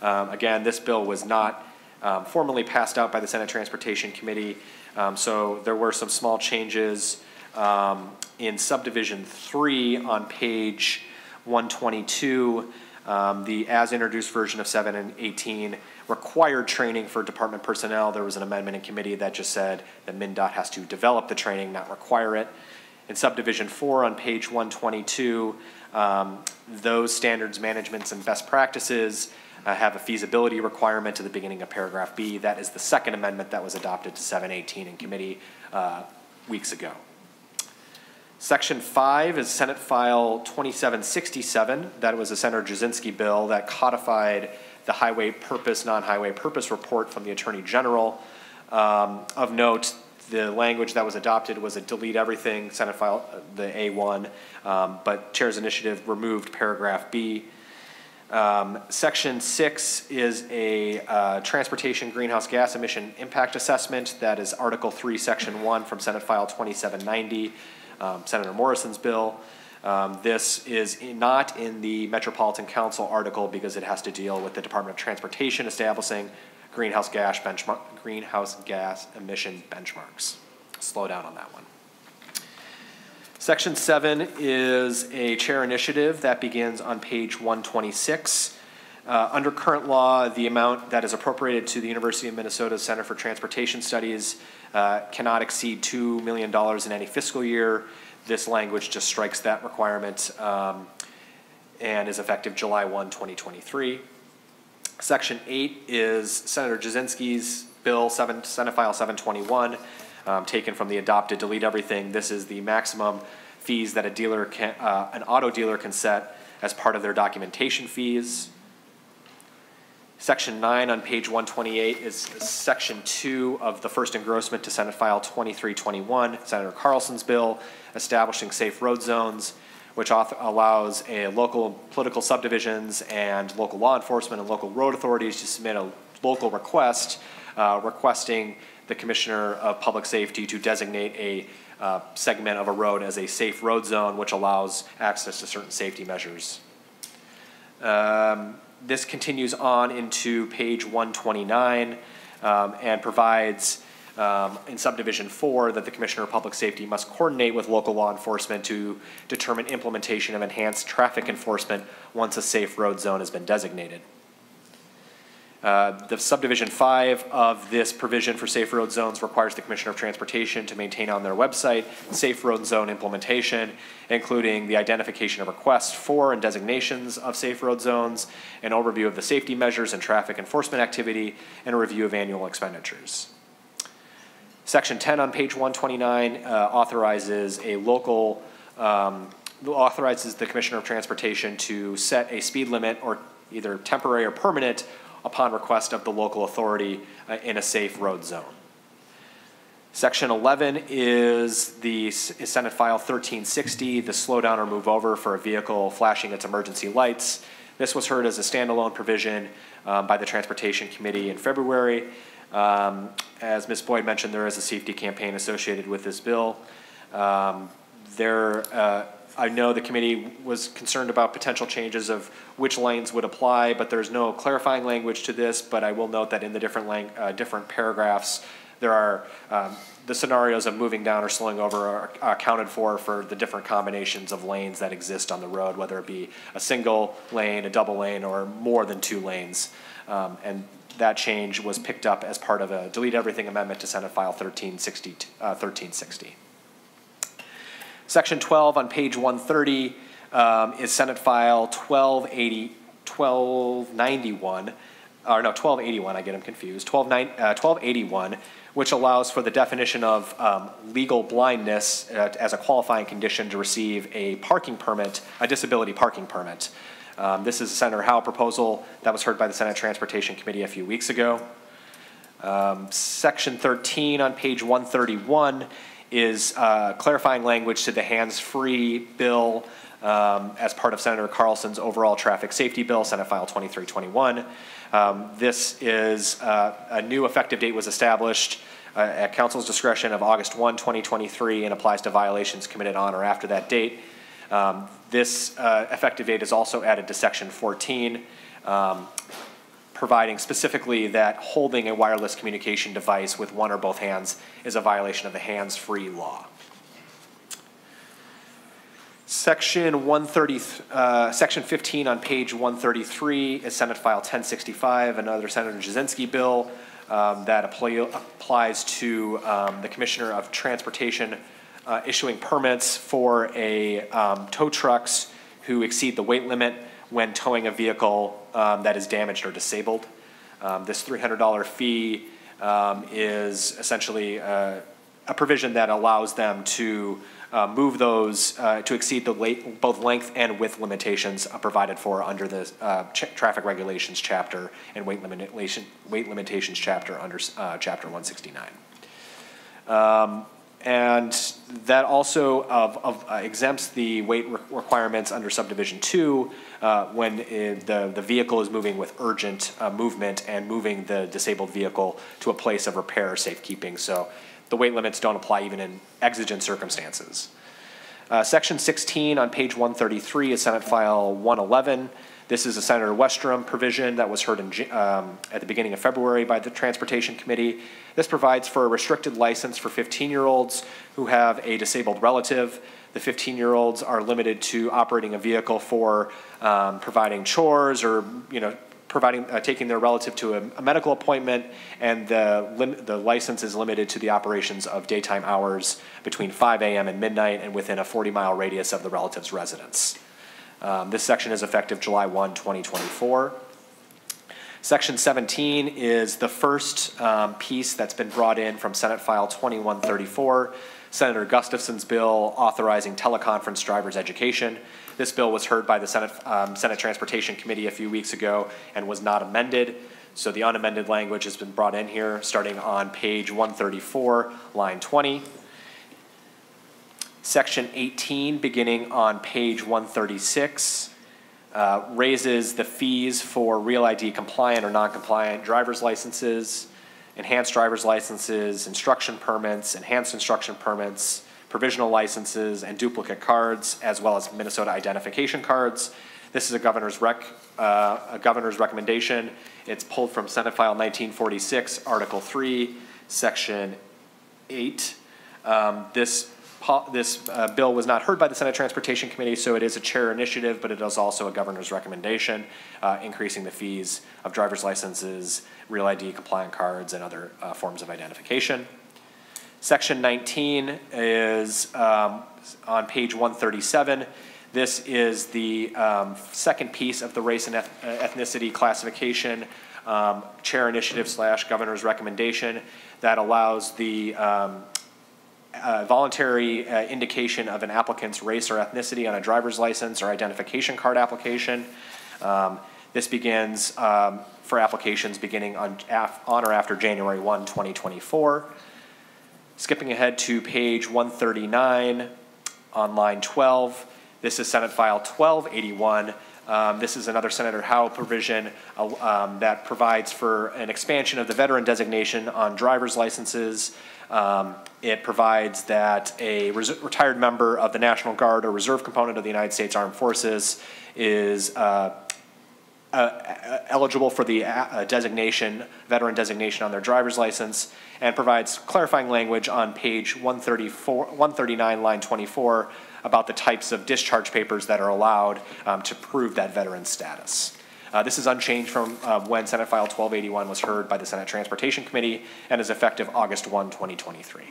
Um, Again, this bill was not um, formally passed out by the Senate Transportation Committee, um, so there were some small changes um, in subdivision 3 on page 122. um, The as-introduced version of 7 and 18 required training for department personnel. There was an amendment in committee that just said that MnDOT has to develop the training, not require it. In subdivision four on page one twenty-two, um, those standards, managements, and best practices uh, have a feasibility requirement to the beginning of paragraph B. That is the second amendment that was adopted to seven eighteen in committee uh, weeks ago. Section five is Senate File 2767. That was a Senator Jasinski bill that codified the highway purpose, non-highway purpose report from the Attorney General. Um, Of note, the language that was adopted was a delete everything, Senate File, uh, the A1, um, but Chair's initiative removed paragraph B. Um, Section six is a uh, transportation greenhouse gas emission impact assessment. That is Article three, Section one from Senate File 2790, um, Senator Morrison's bill. Um, This is not in the Metropolitan Council article because it has to deal with the Department of Transportation establishing greenhouse gas benchmark, greenhouse gas emission benchmarks. Slow down on that one. Section seven is a chair initiative that begins on page one twenty-six. Uh, under current law, the amount that is appropriated to the University of Minnesota Center for Transportation Studies uh, cannot exceed two million dollars in any fiscal year. This language just strikes that requirement um, and is effective July 1, 2023. Section eight is Senator Jasinski's bill, seven, Senate File seven twenty-one, um, taken from the adopted delete everything. This is the maximum fees that a dealer can, uh, an auto dealer can set as part of their documentation fees. Section nine on page one twenty-eight is section two of the first engrossment to Senate File twenty-three twenty-one, Senator Carlson's bill establishing safe road zones, which allows a local political subdivisions and local law enforcement and local road authorities to submit a local request uh, requesting the Commissioner of Public Safety to designate a uh, segment of a road as a safe road zone, which allows access to certain safety measures. Um, This continues on into page 129 um, and provides um, in subdivision four that the Commissioner of Public Safety must coordinate with local law enforcement to determine implementation of enhanced traffic enforcement once a safe road zone has been designated. Uh, The subdivision five of this provision for safe road zones requires the Commissioner of Transportation to maintain on their website safe road zone implementation, including the identification of requests for and designations of safe road zones, an overview of the safety measures and traffic enforcement activity, and a review of annual expenditures. Section 10 on page 129 uh, authorizes a local, um, authorizes the Commissioner of Transportation to set a speed limit or either temporary or permanent upon request of the local authority uh, in a safe road zone. Section 11 is the is Senate File 1360, the slow down or move over for a vehicle flashing its emergency lights. This was heard as a standalone provision um, by the Transportation Committee in February. Um, As Ms. Boyd mentioned, there is a safety campaign associated with this bill. Um, There, uh, I know the committee was concerned about potential changes of which lanes would apply, but there's no clarifying language to this, but I will note that in the different uh, different paragraphs, there are, um, the scenarios of moving down or slowing over are accounted for for the different combinations of lanes that exist on the road, whether it be a single lane, a double lane, or more than two lanes. Um, and that change was picked up as part of a delete everything amendment to Senate File 1360, uh, 1360. Section 12 on page 130 um, is Senate File 1280, 1291, or no, 1281, I get them confused, 129 uh, 1281, which allows for the definition of um, legal blindness uh, as a qualifying condition to receive a parking permit, a disability parking permit. Um, This is Senator Howe proposal that was heard by the Senate Transportation Committee a few weeks ago. Um, Section 13 on page 131 is uh, clarifying language to the hands-free bill um, as part of Senator Carlson's overall traffic safety bill, Senate File 2321. Um, This is, uh, a new effective date was established uh, at council's discretion of August 1, 2023, and applies to violations committed on or after that date. Um, This uh, effective date is also added to Section 14, um, providing specifically that holding a wireless communication device with one or both hands is a violation of the hands-free law. Section 130, uh, Section 15 on page 133 is Senate File 1065, another Senator Jasinski bill um, that apply- applies to um, the Commissioner of Transportation uh, issuing permits for a um, tow trucks who exceed the weight limit when towing a vehicle um, that is damaged or disabled. Um, This $300 fee um, is essentially uh, a provision that allows them to uh, move those uh, to exceed the late, both length and width limitations uh, provided for under the uh, traffic regulations chapter and weight limitation, weight limitations chapter under chapter 169. Um, And that also of, of uh, exempts the weight re- requirements under subdivision two uh, when it- the, the vehicle is moving with urgent uh, movement and moving the disabled vehicle to a place of repair or safekeeping. So the weight limits don't apply even in exigent circumstances. Uh, Section 16 on page 133 is Senate File 111. This is a Senator Westrom provision that was heard in, um, at the beginning of February by the Transportation Committee. This provides for a restricted license for 15-year-olds who have a disabled relative. The 15-year-olds are limited to operating a vehicle for um, providing chores or, you know, providing, uh, taking their relative to a, a medical appointment, and the, the license is limited to the operations of daytime hours between 5 a.m. and midnight and within a 40-mile radius of the relative's residence. Um, This section is effective July 1, 2024. Section 17 is the first um, piece that's been brought in from Senate File 2134, Senator Gustafson's bill authorizing teleconference driver's education. This bill was heard by the Senate, um, Senate Transportation Committee a few weeks ago and was not amended. So the unamended language has been brought in here, starting on page 134, line 20. Section 18, beginning on page 136, uh, raises the fees for Real ID compliant or non-compliant driver's licenses, enhanced driver's licenses, instruction permits, enhanced instruction permits, provisional licenses, and duplicate cards, as well as Minnesota identification cards. This is a governor's rec, uh, a governor's recommendation. It's pulled from Senate File 1946, Article 3, Section 8. Um, This this uh, bill was not heard by the Senate Transportation Committee, so it is a chair initiative, but it is also a governor's recommendation, uh, increasing the fees of driver's licenses, real ID compliant cards, and other uh, forms of identification. Section 19 is um, on page 137. This is the um, second piece of the race and eth- uh, ethnicity classification um, chair initiative slash governor's recommendation that allows the um, uh, voluntary uh, indication of an applicant's race or ethnicity on a driver's license or identification card application. Um, This begins um, for applications beginning on, on or after January 1, 2024. Skipping ahead to page 139 on line 12, this is Senate File 1281. Um, This is another Senator Howe provision uh, um, that provides for an expansion of the veteran designation on driver's licenses. Um, It provides that a retired member of the National Guard or Reserve component of the United States Armed Forces is uh, uh, eligible for the uh, designation, veteran designation on their driver's license, and provides clarifying language on page 134, 139, line 24, about the types of discharge papers that are allowed um, to prove that veteran status. Uh, This is unchanged from uh, when Senate File 1281 was heard by the Senate Transportation Committee and is effective August 1, 2023.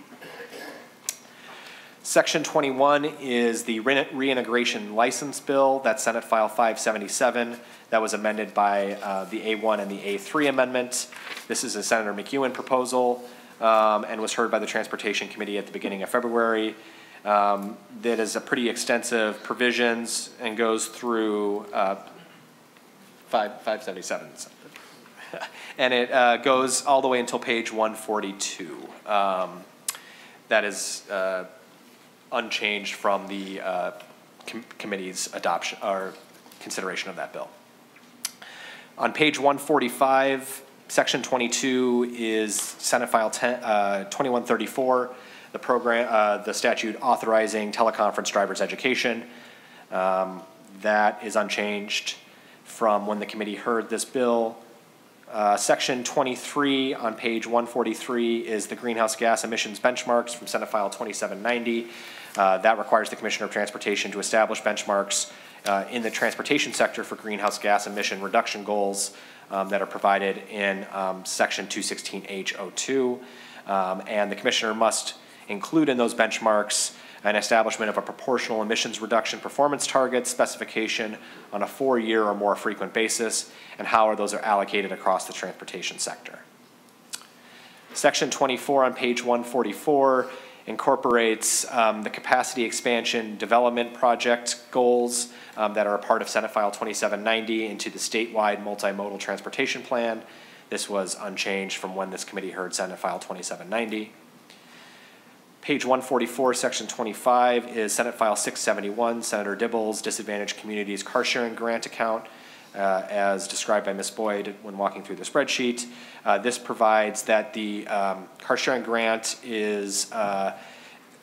Section 21 is the re- reintegration license bill, that's Senate File 577, that was amended by uh, the A1 and the A3 amendment. This is a Senator McEwen proposal um, and was heard by the Transportation Committee at the beginning of February. Um, That is a pretty extensive provisions and goes through uh, five 577. And it uh, goes all the way until page 142. Um, That is uh, unchanged from the uh, com- committee's adoption or consideration of that bill. On page 145, section 22 is Senate File 10, uh, 2134, the program, uh, the statute authorizing teleconference driver's education. Um, That is unchanged from when the committee heard this bill. Uh, Section 23 on page 143 is the greenhouse gas emissions benchmarks from Senate File 2790. Uh, That requires the Commissioner of Transportation to establish benchmarks uh, in the transportation sector for greenhouse gas emission reduction goals um, that are provided in um, Section 216H02. Um, And the Commissioner must include in those benchmarks an establishment of a proportional emissions reduction performance target specification on a four-year or more frequent basis, and how are those are allocated across the transportation sector. Section 24 on page 144 incorporates um, the capacity expansion development project goals um, that are a part of Senate File 2790 into the statewide multimodal transportation plan. This was unchanged from when this committee heard Senate File 2790. Page 144, Section 25 is Senate File 671, Senator Dibble's Disadvantaged Communities Car Sharing Grant Account, uh, as described by Ms. Boyd when walking through the spreadsheet. Uh, This provides that the um, car sharing grant is uh,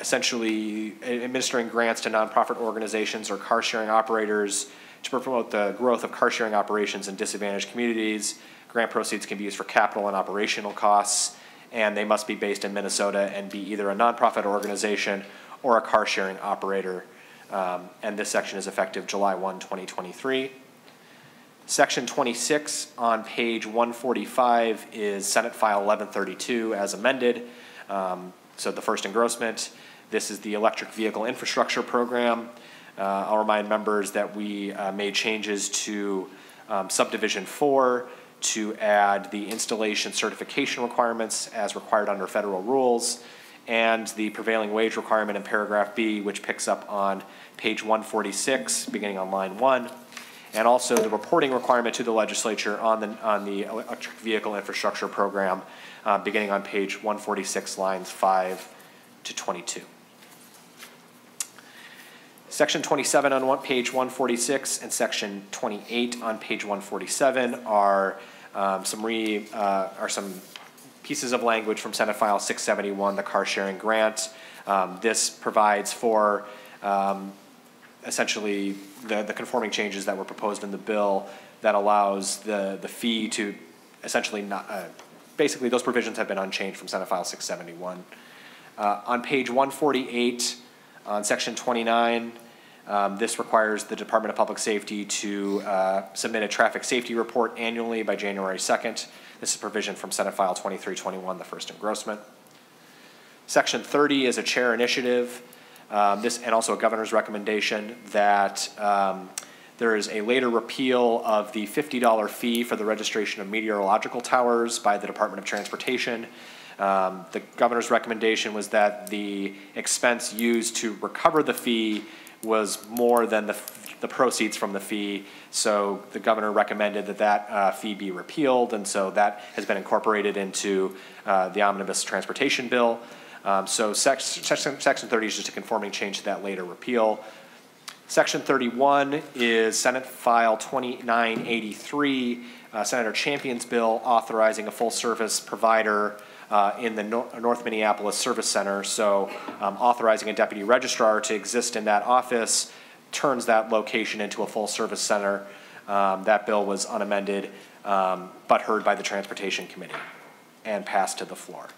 essentially administering grants to nonprofit organizations or car sharing operators to promote the growth of car sharing operations in disadvantaged communities. Grant proceeds can be used for capital and operational costs, and they must be based in Minnesota and be either a nonprofit organization or a car sharing operator. Um, And this section is effective July 1, 2023. Section 26 on page 145 is Senate File 1132 as amended. Um, So the first engrossment, this is the electric vehicle infrastructure program. Uh, I'll remind members that we uh, made changes to um, subdivision four to add the installation certification requirements as required under federal rules and the prevailing wage requirement in paragraph B, which picks up on page 146, beginning on line one and also the reporting requirement to the legislature on the, on the electric vehicle infrastructure program, uh, beginning on page 146, lines 5 to 22. Section 27 on one, page 146 and section 28 on page 147 are um, some re, uh, are some pieces of language from Senate File 671, the car sharing grant. Um, This provides for um, essentially the, the conforming changes that were proposed in the bill that allows the, the fee to essentially not, uh, basically those provisions have been unchanged from Senate File 671. Uh, on page 148 On Section 29, um, this requires the Department of Public Safety to uh, submit a traffic safety report annually by January 2nd. This is provision from Senate File 2321, the first engrossment. Section 30 is a chair initiative, um, this, and also a governor's recommendation that um, there is a later repeal of the $50 fee for the registration of meteorological towers by the Department of Transportation. Um, The governor's recommendation was that the expense used to recover the fee was more than the, the proceeds from the fee. So the governor recommended that that uh, fee be repealed, and so that has been incorporated into uh, the omnibus transportation bill. Um, So sec- section, section 30 is just a conforming change to that later repeal. Section 31 is Senate File 2983, uh, Senator Champion's bill authorizing a full-service provider uh, in the Nor- North Minneapolis Service Center. So um, authorizing a deputy registrar to exist in that office turns that location into a full-service center. Um, That bill was unamended, um, but heard by the Transportation Committee and passed to the floor.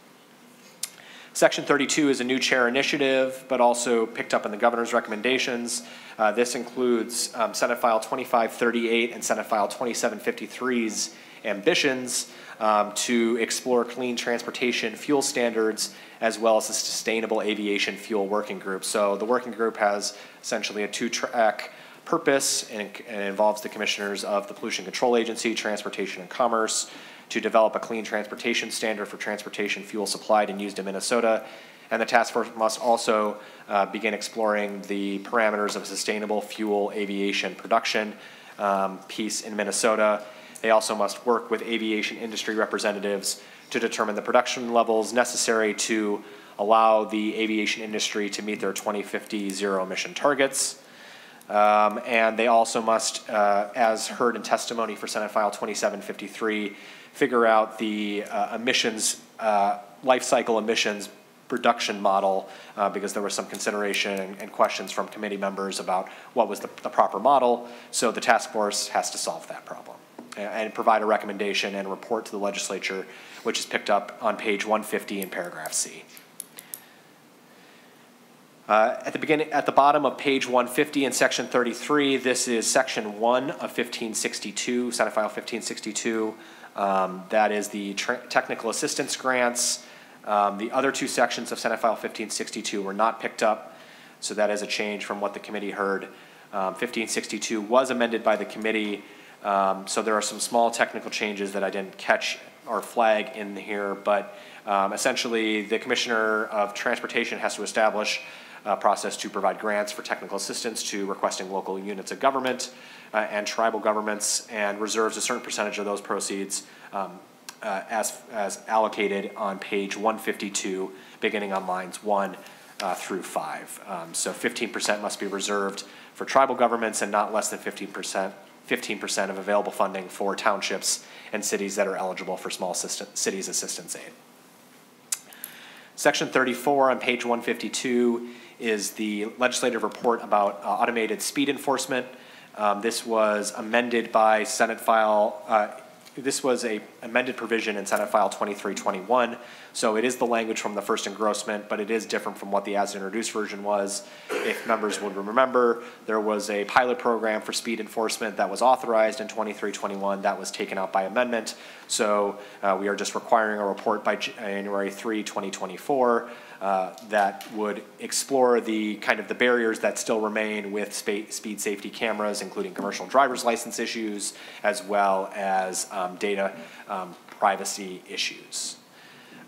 Section 32 is a new chair initiative, but also picked up in the governor's recommendations. Uh, This includes um, Senate File 2538 and Senate File 2753's ambitions um, to explore clean transportation fuel standards as well as the Sustainable Aviation Fuel Working Group. So the working group has essentially a two-track purpose and and involves the commissioners of the Pollution Control Agency, Transportation and Commerce, to develop a clean transportation standard for transportation fuel supplied and used in Minnesota. And the task force must also uh, begin exploring the parameters of sustainable fuel aviation production um, piece in Minnesota. They also must work with aviation industry representatives to determine the production levels necessary to allow the aviation industry to meet their 2050 zero emission targets. Um, and they also must, uh, as heard in testimony for Senate File 2753, figure out the uh, emissions, uh, life cycle emissions production model, uh, because there was some consideration and, questions from committee members about what was the, the proper model. So the task force has to solve that problem and, and provide a recommendation and report to the legislature, which is picked up on page 150 in paragraph C. Uh, At the beginning, at the bottom of page 150 in section 33, this is section one of 1562, Senate File 1562. Um, That is the technical assistance grants. Um, The other two sections of Senate File 1562 were not picked up, so that is a change from what the committee heard. Um, 1562 was amended by the committee, um, so there are some small technical changes that I didn't catch or flag in here, but um, essentially, the Commissioner of Transportation has to establish a process to provide grants for technical assistance to requesting local units of government uh, and tribal governments, and reserves a certain percentage of those proceeds um, uh, as, as allocated on page 152, beginning on lines 1 uh, through 5. Um, So 15% must be reserved for tribal governments and not less than 15%, 15% of available funding for townships and cities that are eligible for small cities assistance aid. Section 34 on page 152 is the legislative report about uh, automated speed enforcement. Um, This was amended by Senate file, uh, this was a amended provision in Senate File 2321. So it is the language from the first engrossment, but it is different from what the as introduced version was. If members would remember, there was a pilot program for speed enforcement that was authorized in 2321 that was taken out by amendment. So uh, we are just requiring a report by January 3, 2024 uh, that would explore the kind of the barriers that still remain with speed safety cameras, including commercial driver's license issues, as well as um, data um, privacy issues.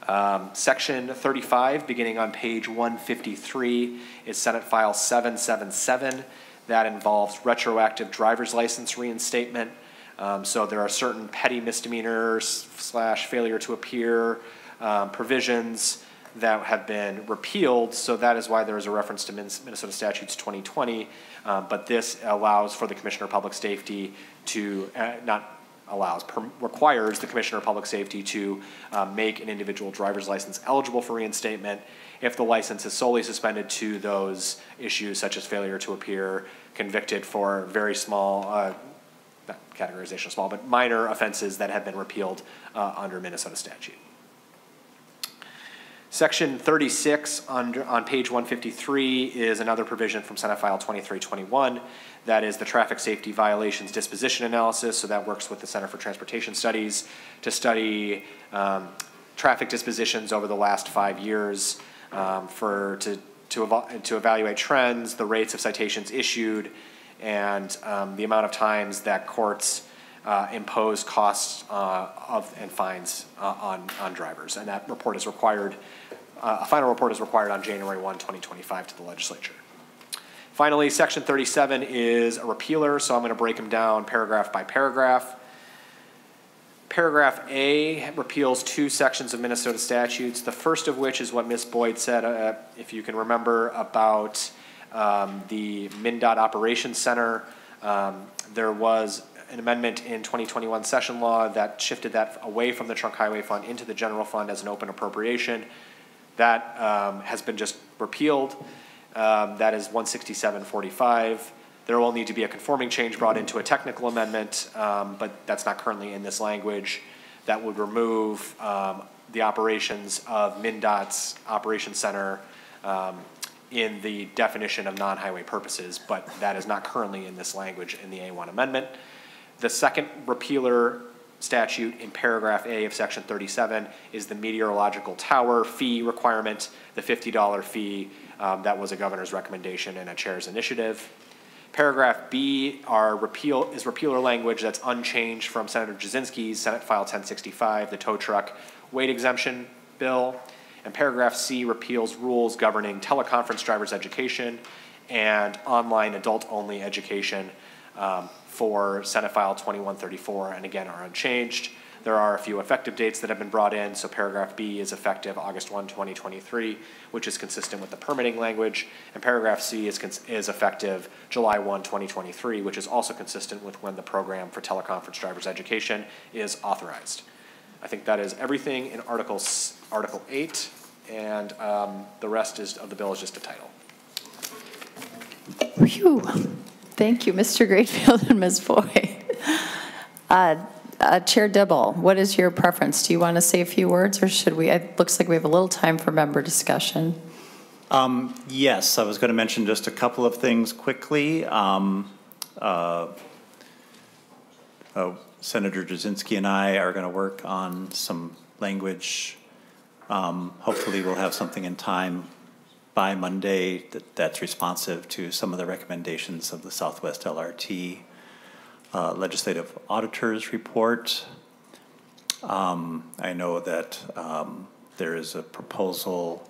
Um, Section 35, beginning on page 153, is Senate File 777. That involves retroactive driver's license reinstatement. Um, So there are certain petty misdemeanors slash failure to appear um, provisions that have been repealed, so that is why there is a reference to Minnesota statutes 2020. Uh, But this allows for the Commissioner of Public Safety to, uh, not allows, requires the Commissioner of Public Safety to uh, make an individual driver's license eligible for reinstatement if the license is solely suspended to those issues such as failure to appear, convicted for very small, uh, not categorization of small, but minor offenses that have been repealed uh, under Minnesota statute. Section 36 on, on page 153 is another provision from Senate File 2321. That is the traffic safety violations disposition analysis. So that works with the Center for Transportation Studies to study um, traffic dispositions over the last five years um, for, to, to, to evaluate trends, the rates of citations issued, and um, the amount of times that courts uh, impose costs uh, of, and fines uh, on, on drivers. And that report is required, uh, a final report is required on January 1, 2025 to the legislature. Finally, section 37 is a repealer, so I'm going to break them down paragraph by paragraph. Paragraph A repeals two sections of Minnesota statutes, the first of which is what Ms. Boyd said, uh, if you can remember, about um, the MnDOT Operations Center. Um, There was an amendment in 2021 session law that shifted that away from the trunk highway fund into the general fund as an open appropriation. That um, has been just repealed. Um, That is 16745. There will need to be a conforming change brought into a technical amendment, um, but that's not currently in this language. That would remove um, the operations of MnDOT's Operations Center um, in the definition of non-highway purposes, but that is not currently in this language in the A1 amendment. The second repealer statute in paragraph A of section 37 is the meteorological tower fee requirement, the $50 fee. um, That was a governor's recommendation and a chair's initiative. Paragraph B are repeal, is repealer language that's unchanged from Senator Jasinski's Senate File 1065, the tow truck weight exemption bill. And paragraph C repeals rules governing teleconference drivers' education and online adult-only education um, for Senate File 2134, and again, are unchanged. There are a few effective dates that have been brought in, so paragraph B is effective August 1, 2023, which is consistent with the permitting language, and paragraph C is, is effective July 1, 2023, which is also consistent with when the program for teleconference drivers' education is authorized. I think that is everything in Article, Article 8, and um, the rest is, of the bill is just a title. Phew. Thank you, Mr. Greenfield and Ms. Boyd. Uh, uh, Chair Dibble, what is your preference? Do you want to say a few words, or should we? It looks like we have a little time for member discussion. Um, Yes, I was going to mention just a couple of things quickly. Um, uh, uh, Senator Jasinski and I are going to work on some language. Um, Hopefully, we'll have something in time by Monday that- that's responsive to some of the recommendations of the Southwest LRT uh, Legislative Auditor's Report. Um, I know that um, there is a proposal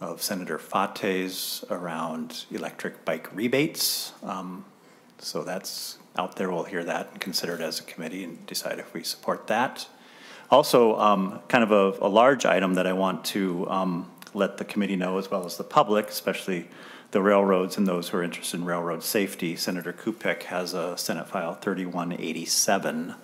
of Senator Fateh's around electric bike rebates. Um, So that's out there, we'll hear that and consider it as a committee and decide if we support that. Also, um, kind of a, a large item that I want to um, let the committee know as well as the public, especially the railroads and those who are interested in railroad safety. Senator Kupec has a Senate File 3187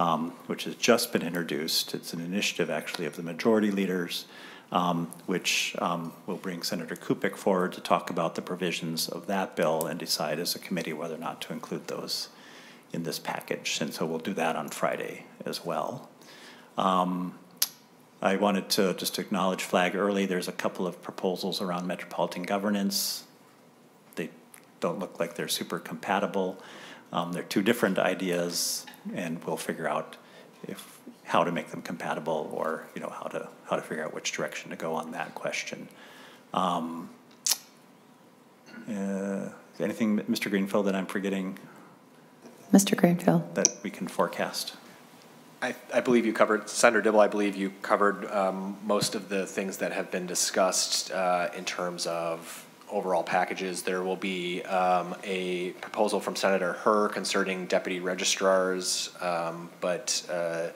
um, which has just been introduced. It's an initiative, actually, of the majority leaders, um, which um, will bring Senator Kupec forward to talk about the provisions of that bill and decide as a committee whether or not to include those in this package. And so we'll do that on Friday as well. Um, I wanted to just acknowledge flag early, there's a couple of proposals around metropolitan governance. They don't look like they're super compatible. Um, they're two different ideas, and we'll figure out if, how to make them compatible, or, you know, how to, how to figure out which direction to go on that question. Um, uh, Anything, Mr. Greenfield, that I'm forgetting Mr. Greenfield? that we can forecast? I, I believe you covered, Senator Dibble, I believe you covered um, most of the things that have been discussed uh, in terms of overall packages. There will be um, a proposal from Senator Herr concerning deputy registrars, um, but uh,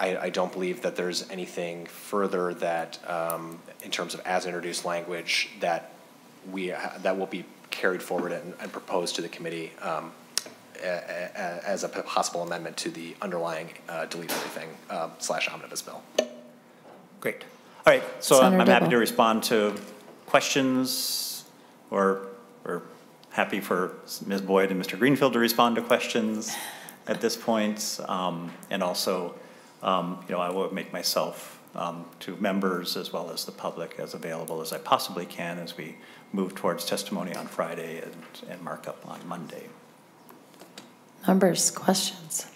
I, I don't believe that there's anything further that, um, in terms of as introduced language, that we, that will be carried forward and, and proposed to the committee um, as a possible amendment to the underlying uh, delete everything uh, slash omnibus bill. Great. All right, so I'm I'm happy to respond to questions, or, or happy for Ms. Boyd and Mr. Greenfield to respond to questions at this point. Um, And also, um, you know, I will make myself um, to members as well as the public as available as I possibly can as we move towards testimony on Friday and, and markup on Monday. Members, questions?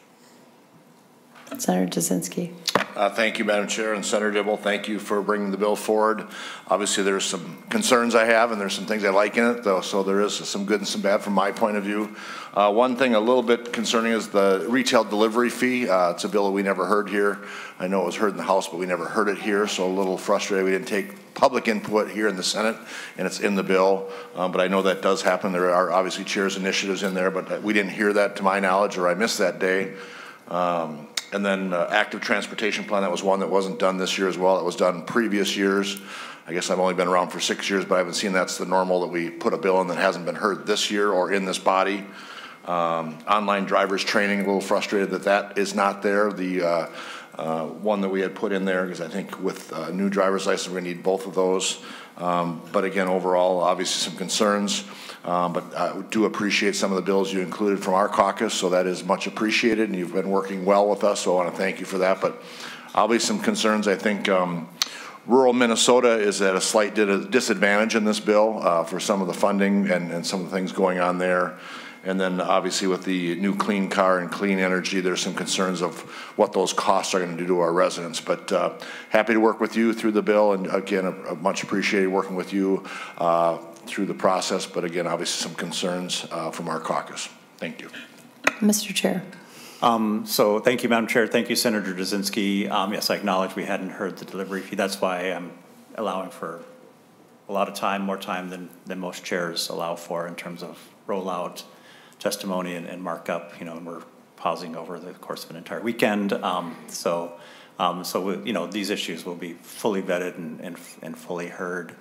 Senator Jasinski. Uh, Thank you, Madam Chair, and Senator Dibble, thank you for bringing the bill forward. Obviously, there's some concerns I have, and there's some things I like in it, though, so there is some good and some bad from my point of view. Uh, One thing a little bit concerning is the retail delivery fee. Uh, It's a bill that we never heard here. I know it was heard in the House, but we never heard it here, so a little frustrated we didn't take public input here in the Senate, and it's in the bill. Um, But I know that does happen. There are obviously chairs initiatives in there, but we didn't hear that to my knowledge, or I missed that day. Um, And then uh, active transportation plan, that was one that wasn't done this year as well. It was done previous years. I guess I've only been around for six years, but I haven't seen that's the normal that we put a bill in that hasn't been heard this year or in this body. Um, Online drivers training, a little frustrated that that is not there. The uh, uh, one that we had put in there, because I think with uh, new driver's license, to need both of those. Um, But again, overall, obviously some concerns. Um, But I do appreciate some of the bills you included from our caucus, so that is much appreciated, and you've been working well with us, so I want to thank you for that. But obviously some concerns, I think um, rural Minnesota is at a slight disadvantage in this bill uh, for some of the funding and and some of the things going on there. And then obviously with the new clean car and clean energy, there's some concerns of what those costs are going to do to our residents. But uh, happy to work with you through the bill, and again, uh, much appreciated working with you uh, through the process. But again, obviously some concerns uh, from our caucus. Thank you. Mr. Chair. Um, So thank you, Madam Chair. Thank you, Senator Jasinski. Um, Yes, I acknowledge we hadn't heard the delivery fee. That's why I'm allowing for a lot of time, more time than, than most chairs allow for in terms of rollout, testimony, and, and markup, you know, and we're pausing over the course of an entire weekend. Um, So, um, so, we- you know, these issues will be fully vetted and, and, and fully heard.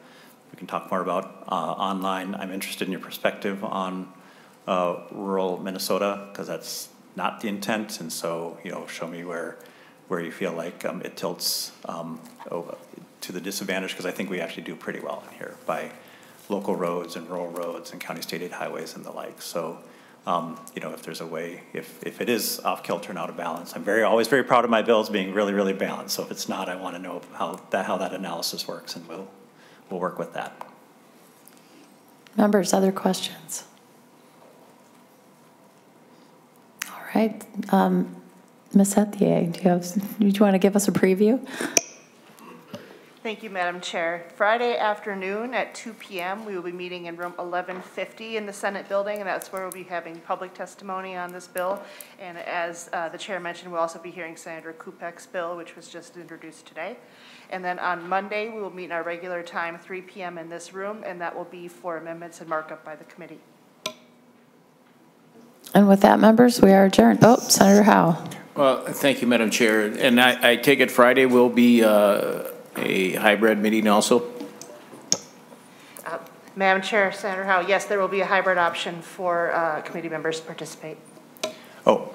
We can talk more about uh, online. I'm interested in your perspective on uh, rural Minnesota, because that's not the intent, and so, you know, show me where, where you feel like um, it tilts um, over to the disadvantage, because I think we actually do pretty well in here by local roads and rural roads and county state aid highways and the like. So, um, you know, if there's a way, if, if it is off kilter and out of balance, I'm very, always very proud of my bills being really, really balanced. So if it's not, I want to know how that, how that analysis works, and we'll, we'll work with that. Members, other questions? All right. um, Ms. Hethier, do you have, do you want to give us a preview? Thank you, Madam Chair. Friday afternoon at 2 PM, we will be meeting in room 1150 in the Senate building, and that's where we'll be having public testimony on this bill. And as uh, the chair mentioned, we'll also be hearing Senator Kupec's bill, which was just introduced today. And then on Monday, we will meet in our regular time, 3 PM in this room, and that will be for amendments and markup by the committee. And with that, members, we are adjourned. Oh, Senator Howe. Well, thank you, Madam Chair. And I, I take it Friday will be uh, a hybrid meeting also? Madam Chair, Senator Howe, yes, there will be a hybrid option for uh, committee members to participate. Oh,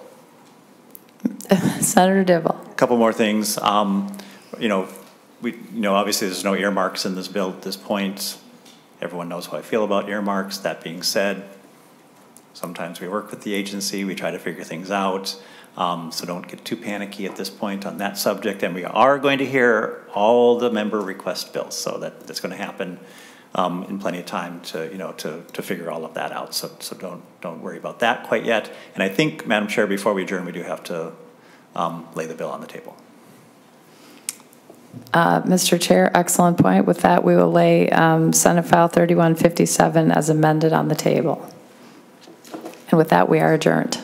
Senator Dibble. A Couple more things. Um, You know, we, you know, obviously, there's no earmarks in this bill at this point. Everyone knows how I feel about earmarks. That being said, sometimes we work with the agency, we try to figure things out. Um, So don't get too panicky at this point on that subject. And we are going to hear all the member request bills, so that, that's going to happen um, in plenty of time to, you know, to, to figure all of that out. So, so don't, don't worry about that quite yet. And I think, Madam Chair, before we adjourn, we do have to um, lay the bill on the table. Uh, Mr. Chair, excellent point. With that, we will lay um, Senate File 3157 as amended on the table. And with that, we are adjourned.